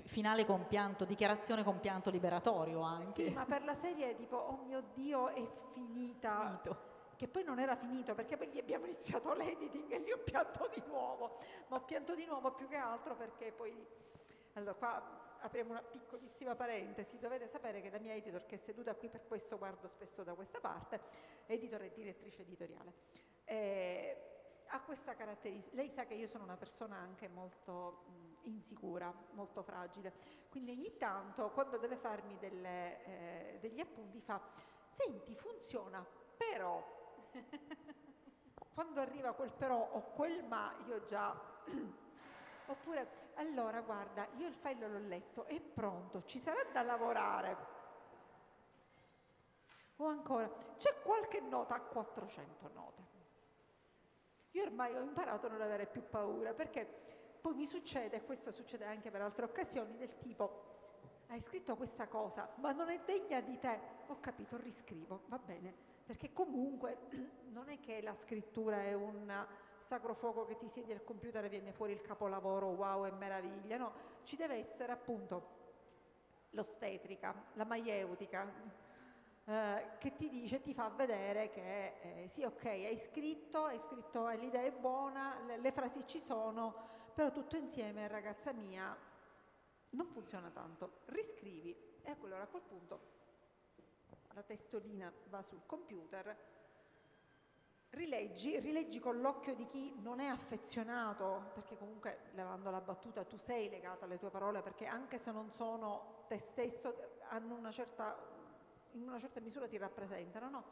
finale compianto, dichiarazione compianto liberatorio anche. Sì, ma per la serie tipo, oh mio Dio, è finita. Finito che poi non era finito perché poi gli abbiamo iniziato l'editing e lì ho pianto di nuovo, ma ho pianto di nuovo più che altro perché poi, allora qua apriamo una piccolissima parentesi, dovete sapere che la mia editor che è seduta qui per questo guardo spesso da questa parte, editor e direttrice editoriale. Eh, ha questa caratteristica, lei sa che io sono una persona anche molto mh, insicura, molto fragile, quindi ogni tanto quando deve farmi delle, eh, degli appunti fa, senti funziona, però [laughs] quando arriva quel però o quel ma, io già... [clears throat] Oppure, allora guarda, io il file l'ho letto, è pronto, ci sarà da lavorare. O ancora, c'è qualche nota a 400 note. Io ormai ho imparato a non avere più paura, perché poi mi succede, e questo succede anche per altre occasioni, del tipo, hai scritto questa cosa, ma non è degna di te. Ho capito, riscrivo, va bene perché comunque [clears throat] non è che la scrittura è un sacro fuoco che ti siedi al computer e viene fuori il capolavoro, wow e meraviglia, no, ci deve essere appunto l'ostetrica, la maieutica, eh, che ti dice, ti fa vedere che eh, sì, ok, hai scritto, hai scritto, l'idea è buona, le, le frasi ci sono, però tutto insieme, ragazza mia, non funziona tanto, riscrivi. E allora a quel punto la testolina va sul computer, rileggi, rileggi con l'occhio di chi non è affezionato, perché comunque levando la battuta tu sei legato alle tue parole, perché anche se non sono te stesso, hanno una certa, in una certa misura ti rappresentano, no?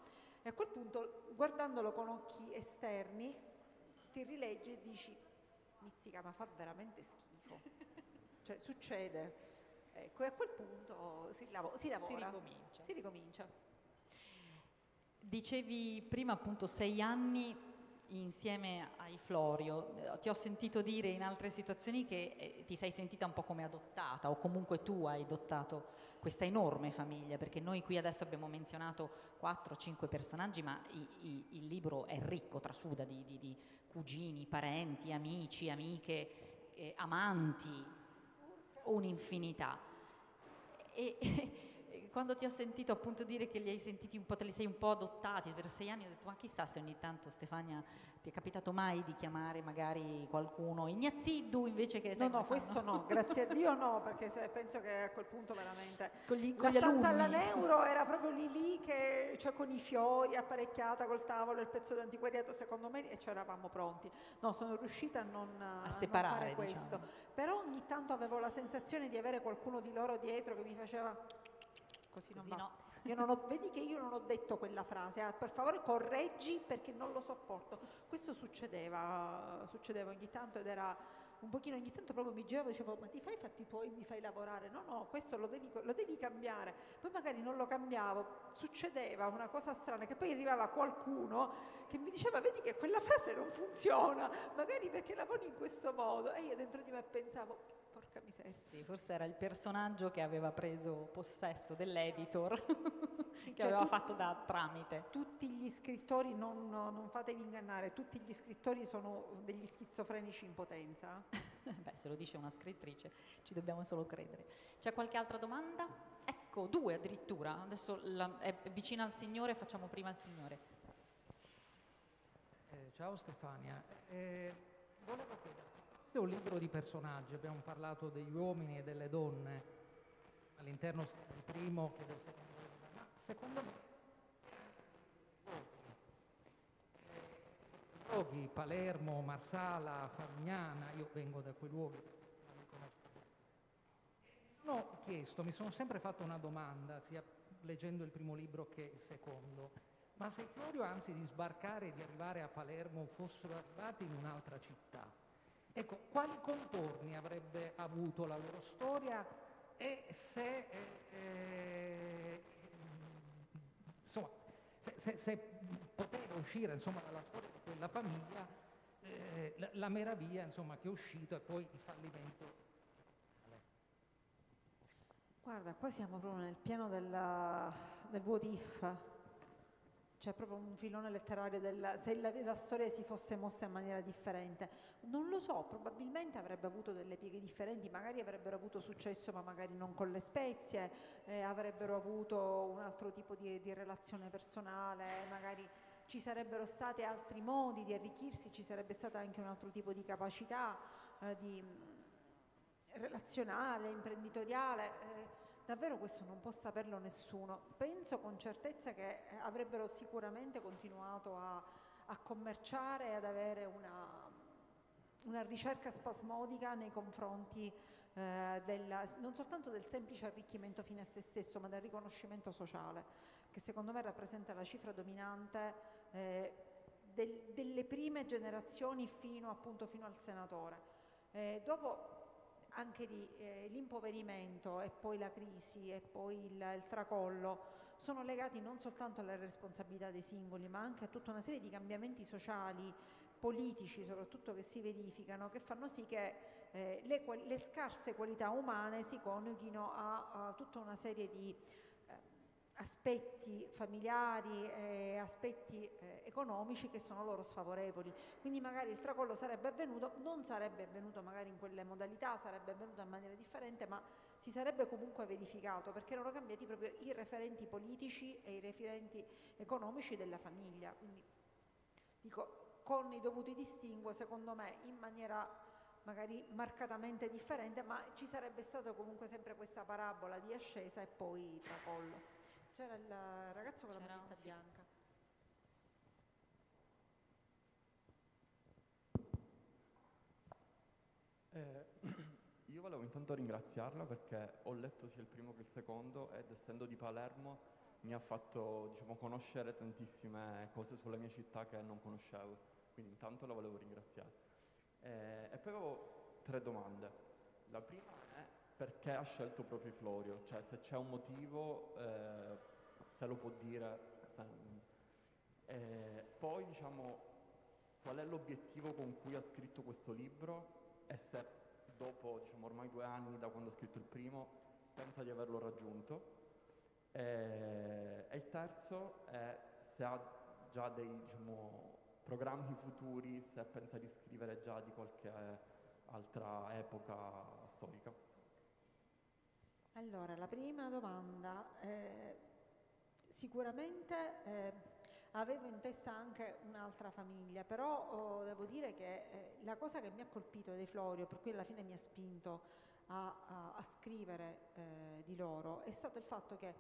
E a quel punto, guardandolo con occhi esterni, ti rileggi e dici, mizzica, ma fa veramente schifo. [laughs] cioè, succede. Ecco, e a quel punto si, lav- si lavora. Si ricomincia. Si ricomincia. Dicevi prima appunto sei anni insieme ai Florio, eh, ti ho sentito dire in altre situazioni che eh, ti sei sentita un po' come adottata o comunque tu hai adottato questa enorme famiglia, perché noi qui adesso abbiamo menzionato 4-5 personaggi, ma i, i, il libro è ricco, trasuda di, di, di cugini, parenti, amici, amiche, eh, amanti, un'infinità. E, quando ti ho sentito appunto dire che li hai sentiti un po', te li sei un po' adottati per sei anni, ho detto ma chissà se ogni tanto Stefania ti è capitato mai di chiamare magari qualcuno Ignaziddu invece che... No, no, questo no, grazie a [laughs] Dio no, perché penso che a quel punto veramente... Con gli, con la stanza alla Neuro era proprio lì lì, che, cioè con i fiori, apparecchiata col tavolo, il pezzo d'antiquariato secondo me e ci eravamo pronti. No, sono riuscita a non, a separare, non fare questo. Diciamo. Però ogni tanto avevo la sensazione di avere qualcuno di loro dietro che mi faceva così, così non no. Non ho, vedi che io non ho detto quella frase, ah, per favore correggi perché non lo sopporto. Questo succedeva, succedeva ogni tanto ed era un pochino, ogni tanto proprio mi giravo e dicevo ma ti fai i fatti tuoi, mi fai lavorare? No, no, questo lo devi, lo devi cambiare. Poi magari non lo cambiavo, succedeva una cosa strana che poi arrivava qualcuno che mi diceva vedi che quella frase non funziona, magari perché la poni in questo modo. E io dentro di me pensavo porca miseria. Sì, forse era il personaggio che aveva preso possesso dell'editor, [laughs] Sì, che cioè aveva tu- fatto da tramite. Tutti gli scrittori, non, non fatevi ingannare, tutti gli scrittori sono degli schizofrenici in potenza. [laughs] Beh, se lo dice una scrittrice, ci dobbiamo solo credere. C'è qualche altra domanda? Ecco, due addirittura. Adesso la- è vicina al Signore, facciamo prima il Signore. Eh, ciao Stefania, Eh, volevo chiedere, questo è un libro di personaggi, abbiamo parlato degli uomini e delle donne all'interno del primo che del secondo ma secondo me eh, luoghi, Palermo, Marsala, Favignana, io vengo da quei luoghi, non li conosco. Mi sono chiesto, mi sono sempre fatto una domanda, sia leggendo il primo libro che il secondo, ma se Florio, anzi di sbarcare e di arrivare a Palermo, fossero arrivati in un'altra città, ecco, quali contorni avrebbe avuto la loro storia e se, eh, eh, insomma, se, se- se poteva uscire insomma, dalla storia di quella famiglia eh, la, la meraviglia insomma, che è uscito e poi il fallimento. Guarda, qua siamo proprio nel piano della- del what if. C'è proprio un filone letterario del se la, la storia si fosse mossa in maniera differente. Non lo so, probabilmente avrebbe avuto delle pieghe differenti, magari avrebbero avuto successo ma magari non con le spezie, eh, avrebbero avuto un altro tipo di, di relazione personale, magari ci sarebbero stati altri modi di arricchirsi, ci sarebbe stato anche un altro tipo di capacità eh, di, mh, relazionale, imprenditoriale. eh, davvero questo non può saperlo nessuno. Penso con certezza che eh, avrebbero sicuramente continuato a, a commerciare e ad avere una, una ricerca spasmodica nei confronti eh, della- non soltanto del semplice arricchimento fine a se stesso, ma del riconoscimento sociale, che secondo me rappresenta la cifra dominante eh, del- delle prime generazioni fino, appunto, fino al senatore. Eh, dopo anche lì eh, l'impoverimento e poi la crisi e poi il, il tracollo sono legati non soltanto alle responsabilità dei singoli, ma anche a tutta una serie di cambiamenti sociali, politici soprattutto che si verificano, che fanno sì che eh, le, le scarse qualità umane si coniughino a, a tutta una serie di aspetti familiari e aspetti eh, economici che sono loro sfavorevoli. Quindi magari il tracollo sarebbe avvenuto, non sarebbe avvenuto magari in quelle modalità, sarebbe avvenuto in maniera differente, ma si sarebbe comunque verificato perché erano cambiati proprio i referenti politici e i referenti economici della famiglia. Quindi dico, con i dovuti distinguo, secondo me, in maniera magari marcatamente differente, ma ci sarebbe stata comunque sempre questa parabola di ascesa e poi tracollo. C'era il ragazzo con la maglietta sì. bianca. Eh, [clears throat] io volevo intanto ringraziarla perché ho letto sia il primo che il secondo ed essendo di Palermo mi ha fatto diciamo, conoscere tantissime cose sulla mia città che non conoscevo, quindi intanto la volevo ringraziare. Eh, e poi avevo tre domande. La prima perché ha scelto proprio Florio, cioè se c'è un motivo eh, se lo può dire. Eh, poi diciamo qual è l'obiettivo con cui ha scritto questo libro e se dopo diciamo, ormai due anni da quando ha scritto il primo pensa di averlo raggiunto. E, e il terzo è se ha già dei diciamo, programmi futuri, se pensa di scrivere già di qualche altra epoca storica. Allora, la prima domanda, eh, sicuramente eh, avevo in testa anche un'altra famiglia, però oh, devo dire che eh, la cosa che mi ha colpito dei Florio, per cui alla fine mi ha spinto a, a, a scrivere eh, di loro, è stato il fatto che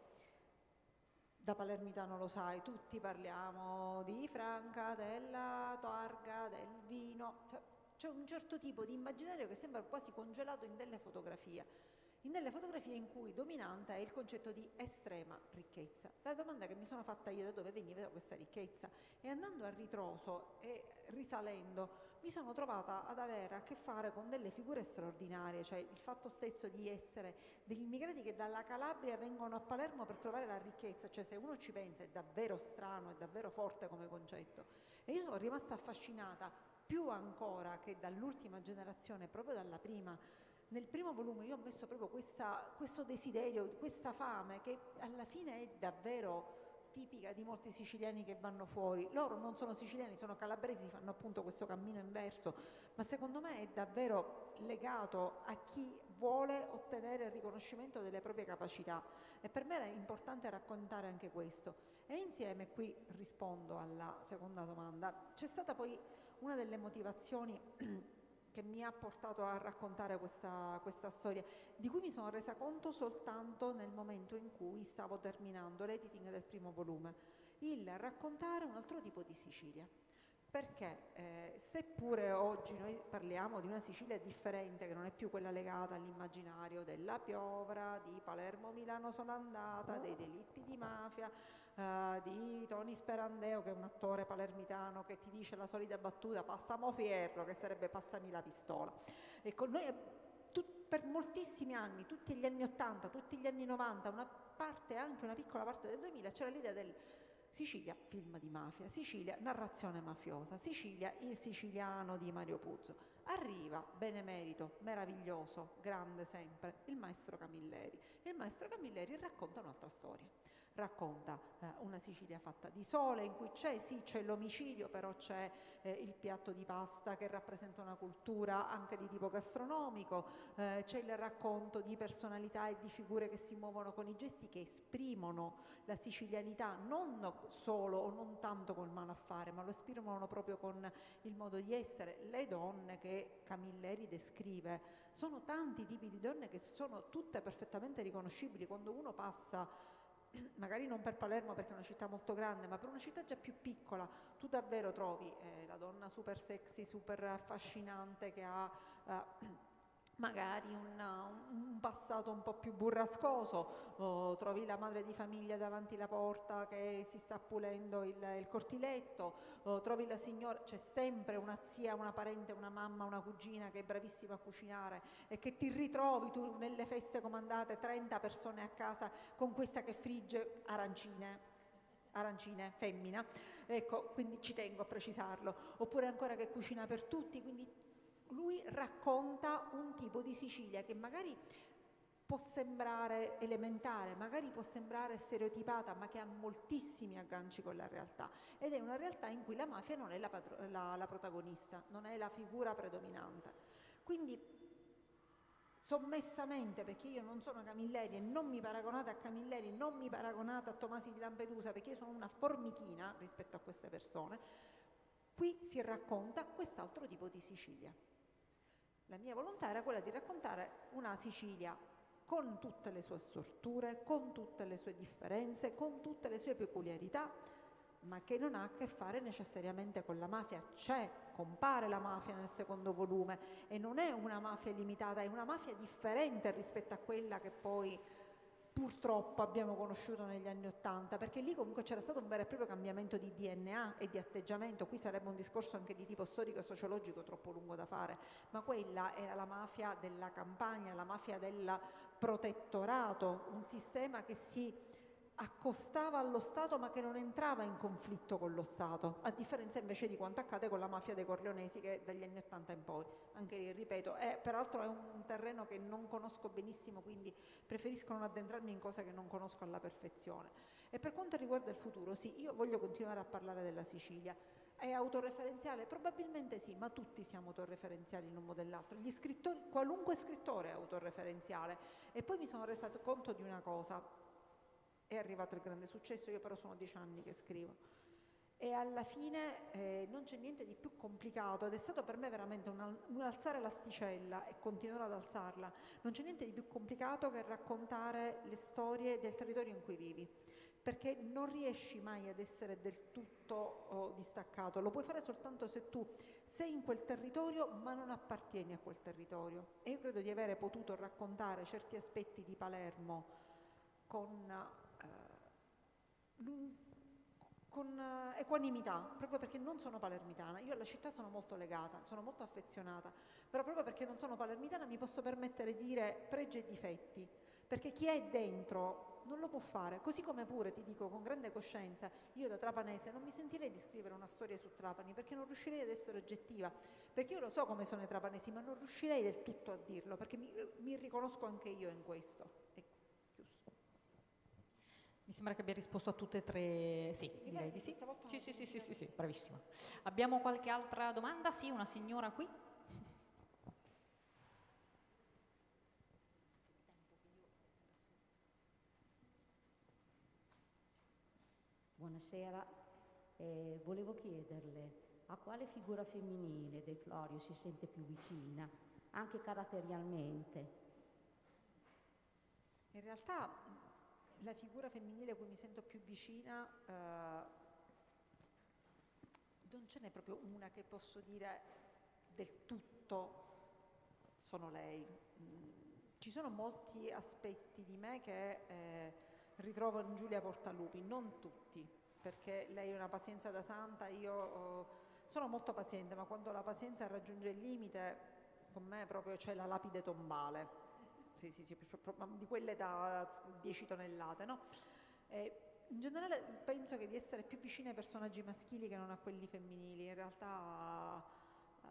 da palermitano lo sai, tutti parliamo di Franca, della Targa, del vino, cioè, c'è un certo tipo di immaginario che sembra quasi congelato in delle fotografie in delle fotografie in cui dominante è il concetto di estrema ricchezza. La domanda che mi sono fatta io da dove veniva questa ricchezza e andando a ritroso e risalendo mi sono trovata ad avere a che fare con delle figure straordinarie, cioè il fatto stesso di essere degli immigrati che dalla Calabria vengono a Palermo per trovare la ricchezza, cioè se uno ci pensa è davvero strano, è davvero forte come concetto. E io sono rimasta affascinata più ancora che dall'ultima generazione, proprio dalla prima, nel primo volume io ho messo proprio questa, questo desiderio, questa fame che alla fine è davvero tipica di molti siciliani che vanno fuori. Loro non sono siciliani, sono calabresi, fanno appunto questo cammino inverso, ma secondo me è davvero legato a chi vuole ottenere il riconoscimento delle proprie capacità e per me era importante raccontare anche questo. E insieme, qui rispondo alla seconda domanda, c'è stata poi una delle motivazioni [clears throat] che mi ha portato a raccontare questa, questa, storia, di cui mi sono resa conto soltanto nel momento in cui stavo terminando l'editing del primo volume, il raccontare un altro tipo di Sicilia. Perché eh, seppure oggi noi parliamo di una Sicilia differente, che non è più quella legata all'immaginario della piovra, di Palermo-Milano sono andata, dei delitti di mafia, uh, di Tony Sperandeo, che è un attore palermitano che ti dice la solita battuta passamo fierro, che sarebbe passami la pistola. Ecco, noi per moltissimi anni, tutti gli anni 80, tutti gli anni 90, una parte, anche una piccola parte del 2000, c'era l'idea del Sicilia, film di mafia, Sicilia, narrazione mafiosa, Sicilia, il siciliano di Mario Puzzo. Arriva, benemerito, meraviglioso, grande sempre, il maestro Camilleri. Il maestro Camilleri racconta un'altra storia racconta eh, una Sicilia fatta di sole, in cui c'è sì c'è l'omicidio, però c'è eh, il piatto di pasta che rappresenta una cultura anche di tipo gastronomico, eh, c'è il racconto di personalità e di figure che si muovono con i gesti che esprimono la sicilianità non solo o non tanto col malaffare, ma lo esprimono proprio con il modo di essere. Le donne che Camilleri descrive sono tanti tipi di donne che sono tutte perfettamente riconoscibili quando uno passa magari non per Palermo perché è una città molto grande, ma per una città già più piccola, tu davvero trovi eh, la donna super sexy, super affascinante che ha... Eh, magari un, un, passato un po' più burrascoso, oh, trovi la madre di famiglia davanti alla porta che si sta pulendo il, il cortiletto, oh, trovi la signora, c'è sempre una zia, una parente, una mamma, una cugina che è bravissima a cucinare e che ti ritrovi tu nelle feste comandate 30 persone a casa con questa che frigge arancine arancine, femmina, ecco, quindi ci tengo a precisarlo, oppure ancora che cucina per tutti, quindi lui racconta un tipo di Sicilia che magari può sembrare elementare, magari può sembrare stereotipata, ma che ha moltissimi agganci con la realtà ed è una realtà in cui la mafia non è la, la, la protagonista, non è la figura predominante. Quindi sommessamente, perché io non sono Camilleri e non mi paragonate a Camilleri, non mi paragonate a Tomasi di Lampedusa, perché io sono una formichina rispetto a queste persone, qui si racconta quest'altro tipo di Sicilia. La mia volontà era quella di raccontare una Sicilia con tutte le sue strutture, con tutte le sue differenze, con tutte le sue peculiarità, ma che non ha a che fare necessariamente con la mafia. C'è, compare la mafia nel secondo volume e non è una mafia limitata, è una mafia differente rispetto a quella che poi purtroppo abbiamo conosciuto negli anni Ottanta, perché lì comunque c'era stato un vero e proprio cambiamento di DNA e di atteggiamento, qui sarebbe un discorso anche di tipo storico e sociologico troppo lungo da fare, ma quella era la mafia della campagna, la mafia del protettorato, un sistema che si accostava allo Stato ma che non entrava in conflitto con lo Stato, a differenza invece di quanto accade con la mafia dei Corleonesi che dagli anni Ottanta in poi, anche lì ripeto, è, peraltro è un terreno che non conosco benissimo quindi preferisco non addentrarmi in cose che non conosco alla perfezione. E per quanto riguarda il futuro, sì, io voglio continuare a parlare della Sicilia. È autoreferenziale? Probabilmente sì, ma tutti siamo autoreferenziali in un modo o nell'altro. Gli scrittori, qualunque scrittore è autoreferenziale. E poi mi sono resa conto di una cosa, è arrivato il grande successo, io però sono dieci anni che scrivo. E alla fine eh, non c'è niente di più complicato ed è stato per me veramente un, un alzare l'asticella e continuerò ad alzarla. Non c'è niente di più complicato che raccontare le storie del territorio in cui vivi, perché non riesci mai ad essere del tutto oh, distaccato. Lo puoi fare soltanto se tu sei in quel territorio ma non appartieni a quel territorio. E io credo di avere potuto raccontare certi aspetti di Palermo con con eh, equanimità, proprio perché non sono palermitana. Io alla città sono molto legata, sono molto affezionata, però proprio perché non sono palermitana mi posso permettere di dire pregi e difetti, perché chi è dentro non lo può fare. Così come pure, ti dico con grande coscienza, io da trapanese non mi sentirei di scrivere una storia su Trapani, perché non riuscirei ad essere oggettiva, perché io lo so come sono i trapanesi, ma non riuscirei del tutto a dirlo, perché mi, mi riconosco anche io in questo. Mi sembra che abbia risposto a tutte e tre. Sì, sì direi di sì. Sì, sì, sì, sì, sì, sì, bravissima. Abbiamo qualche altra domanda? Sì, una signora qui. Buonasera, eh, volevo chiederle a quale figura femminile dei Florio si sente più vicina, anche caratterialmente? In realtà la figura femminile a cui mi sento più vicina eh, non ce n'è proprio una che posso dire del tutto sono lei. Mm, ci sono molti aspetti di me che eh, ritrovo in Giulia Portalupi, non tutti, perché lei ha una pazienza da santa, io oh, sono molto paziente, ma quando la pazienza raggiunge il limite, con me proprio c'è la lapide tombale sì, sì, sì, di quelle da 10 tonnellate, no? E in generale penso che di essere più vicine ai personaggi maschili che non a quelli femminili, in realtà eh,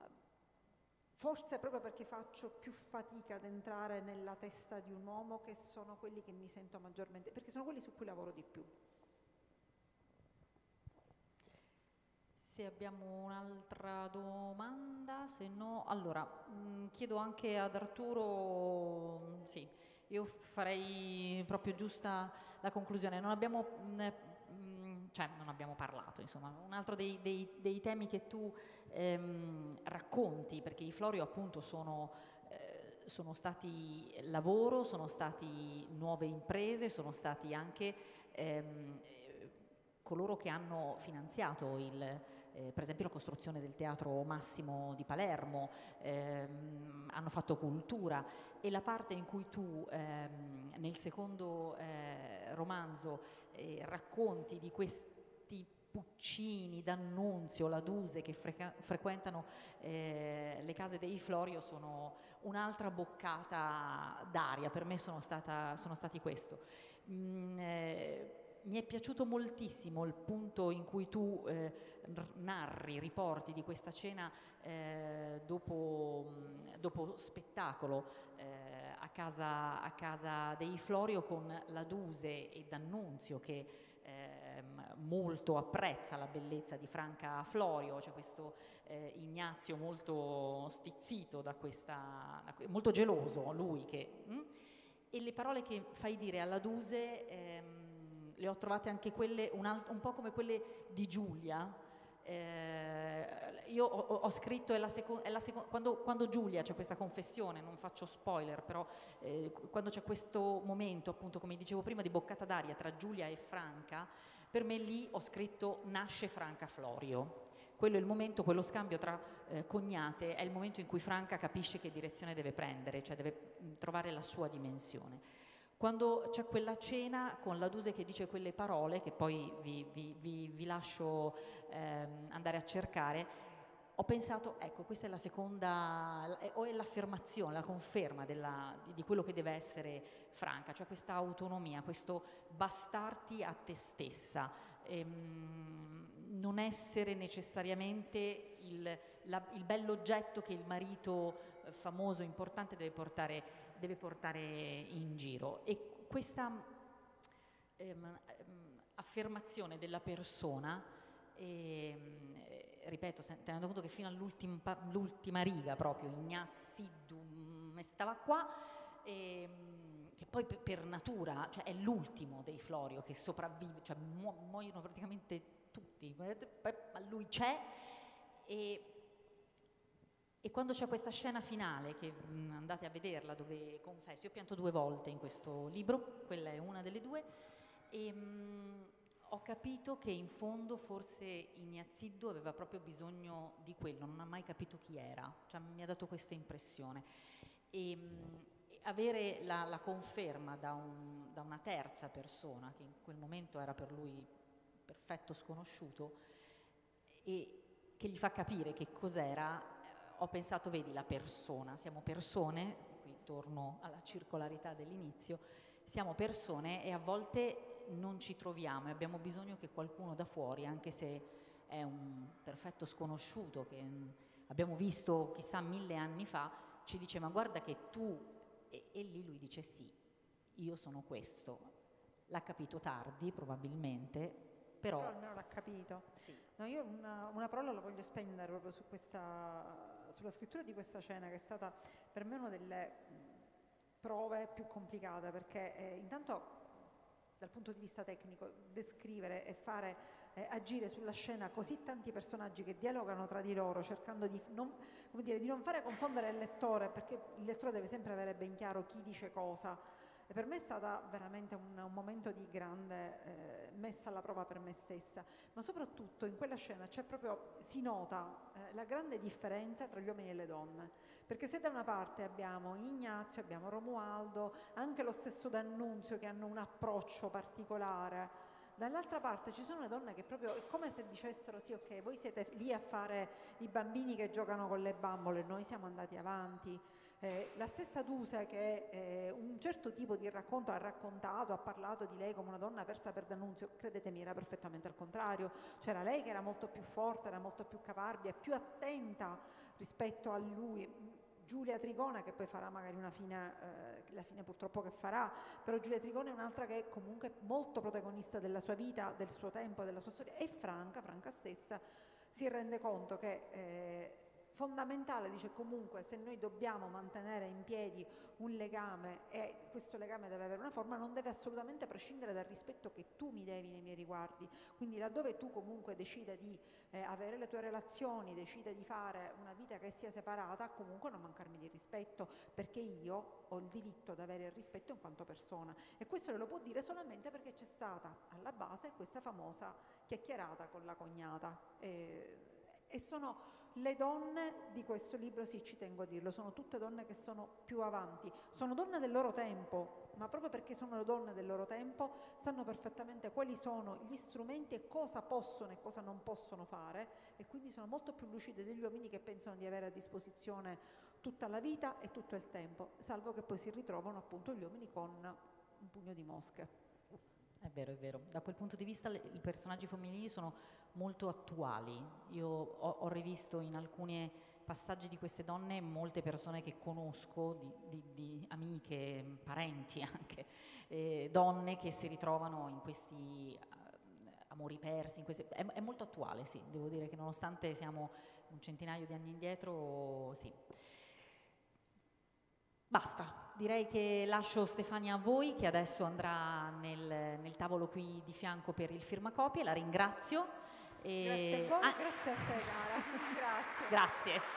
forse proprio perché faccio più fatica ad entrare nella testa di un uomo che sono quelli che mi sento maggiormente, perché sono quelli su cui lavoro di più. Se abbiamo un'altra domanda, se no, allora mh, mm, chiedo anche ad Arturo, sì, io farei proprio giusta la conclusione. Non abbiamo, mh, mm, mm, cioè, non abbiamo parlato, insomma, un altro dei, dei, dei temi che tu ehm, racconti, perché i Florio appunto sono eh, sono stati lavoro, sono stati nuove imprese, sono stati anche ehm, coloro che hanno finanziato il, eh, per esempio la costruzione del Teatro Massimo di Palermo, ehm, hanno fatto cultura e la parte in cui tu ehm, nel secondo eh, romanzo eh, racconti di questi Puccini, D'Annunzio, Laduse che freca- frequentano eh, le case dei Florio sono un'altra boccata d'aria, per me sono, stata, sono stati questo. Mm, eh, mi è piaciuto moltissimo il punto in cui tu eh, narri, riporti di questa cena eh, dopo, dopo, spettacolo eh, a, casa, a, casa, dei Florio con la Duse e D'Annunzio che ehm, molto apprezza la bellezza di Franca Florio, c'è questo eh, Ignazio molto stizzito da questa, molto geloso lui che... Mh? E le parole che fai dire alla Duse... Le ho trovate anche quelle un, alt- un po' come quelle di Giulia. Eh, io ho, ho, scritto, è la seco- è la seco- quando, quando, Giulia c'è questa confessione, non faccio spoiler, però eh, quando c'è questo momento, appunto, come dicevo prima, di boccata d'aria tra Giulia e Franca, Per me lì ho scritto Nasce Franca Florio. Quello è il momento, quello scambio tra eh, cognate, è il momento in cui Franca capisce che direzione deve prendere, cioè deve mh, trovare la sua dimensione. Quando c'è quella cena con la Duse che dice quelle parole, che poi vi, vi, vi, vi lascio ehm, andare a cercare, ho pensato, ecco, questa è la seconda, o è l'affermazione, la conferma della, di, di, quello che deve essere Franca, cioè questa autonomia, questo bastarti a te stessa, ehm, non essere necessariamente il, la, il bell'oggetto che il marito eh, famoso, importante deve portare, deve portare in giro. E questa ehm, ehm affermazione della persona, ehm, ripeto, tenendo conto che fino all'ultima riga proprio Ignazidum stava qua, ehm, che poi per natura cioè è l'ultimo dei Florio che sopravvive, cioè muoiono praticamente tutti, ma lui c'è e, e quando c'è questa scena finale, che mh, andate a vederla, dove confesso, io pianto due volte in questo libro, quella è una delle due, e, mh, ho capito che in fondo forse Ignaziddu aveva proprio bisogno di quello, non ha mai capito chi era, cioè, mi ha dato questa impressione. E, mh, avere la, la conferma da, un, da, una terza persona, che in quel momento era per lui perfetto sconosciuto, e che gli fa capire che cos'era, ho pensato, vedi la persona, siamo persone, qui torno alla circolarità dell'inizio, siamo persone e a volte non ci troviamo e abbiamo bisogno che qualcuno da fuori, anche se è un perfetto sconosciuto che abbiamo visto chissà mille anni fa, ci dice ma guarda che tu, e, e lì lui dice sì, io sono questo. L'ha capito tardi probabilmente, però... Però almeno l'ha capito. Sì. No, io una, una, parola la voglio spendere proprio su questa, sulla scrittura di questa scena che è stata per me una delle prove più complicate perché eh, intanto dal punto di vista tecnico, descrivere e fare eh, agire sulla scena così tanti personaggi che dialogano tra di loro cercando di non, dire, di non fare confondere il lettore, perché il lettore deve sempre avere ben chiaro chi dice cosa. E per me è stato veramente un, un, momento di grande eh, messa alla prova per me stessa, ma soprattutto in quella scena c'è proprio, si nota eh, la grande differenza tra gli uomini e le donne perché se da una parte abbiamo Ignazio, abbiamo Romualdo, anche lo stesso D'Annunzio che hanno un approccio particolare, dall'altra parte ci sono le donne che proprio è come se dicessero sì ok voi siete lì a fare i bambini che giocano con le bambole, noi siamo andati avanti. Eh, la stessa Duse che eh, un certo tipo di racconto ha raccontato, ha parlato di lei come una donna persa per D'Annunzio, credetemi era perfettamente al contrario, c'era lei che era molto più forte, era molto più caparbia, più attenta rispetto a lui. Giulia Trigona che poi farà magari una fine, eh, la fine purtroppo che farà, però Giulia Trigona è un'altra che è comunque molto protagonista della sua vita, del suo tempo, della sua storia. E Franca, Franca stessa, si rende conto che eh, fondamentale, dice comunque se noi dobbiamo mantenere in piedi un legame e questo legame deve avere una forma, non deve assolutamente prescindere dal rispetto che tu mi devi nei miei riguardi. Quindi laddove tu comunque decida di eh, avere le tue relazioni, decida di fare una vita che sia separata, comunque non mancarmi di rispetto, perché io ho il diritto ad avere il rispetto in quanto persona. E questo lo può dire solamente perché c'è stata alla base questa famosa chiacchierata con la cognata. E, e sono le donne di questo libro, sì, ci tengo a dirlo, sono tutte donne che sono più avanti, sono donne del loro tempo, ma proprio perché sono donne del loro tempo sanno perfettamente quali sono gli strumenti e cosa possono e cosa non possono fare e quindi sono molto più lucide degli uomini che pensano di avere a disposizione tutta la vita e tutto il tempo, salvo che poi si ritrovano appunto gli uomini con un pugno di mosche. È vero, è vero. Da quel punto di vista le, i personaggi femminili sono molto attuali. Io ho, ho, rivisto in alcuni passaggi di queste donne molte persone che conosco, di, di, di amiche, parenti anche, eh, donne che si ritrovano in questi uh, amori persi. Questi, è, è, molto attuale, sì, devo dire che nonostante siamo un centinaio di anni indietro, sì. Basta, direi che lascio Stefania a voi che adesso andrà nel, nel tavolo qui di fianco per il firmacopie, la ringrazio. E... Grazie a voi, ah. grazie a te cara. [laughs] grazie. Grazie.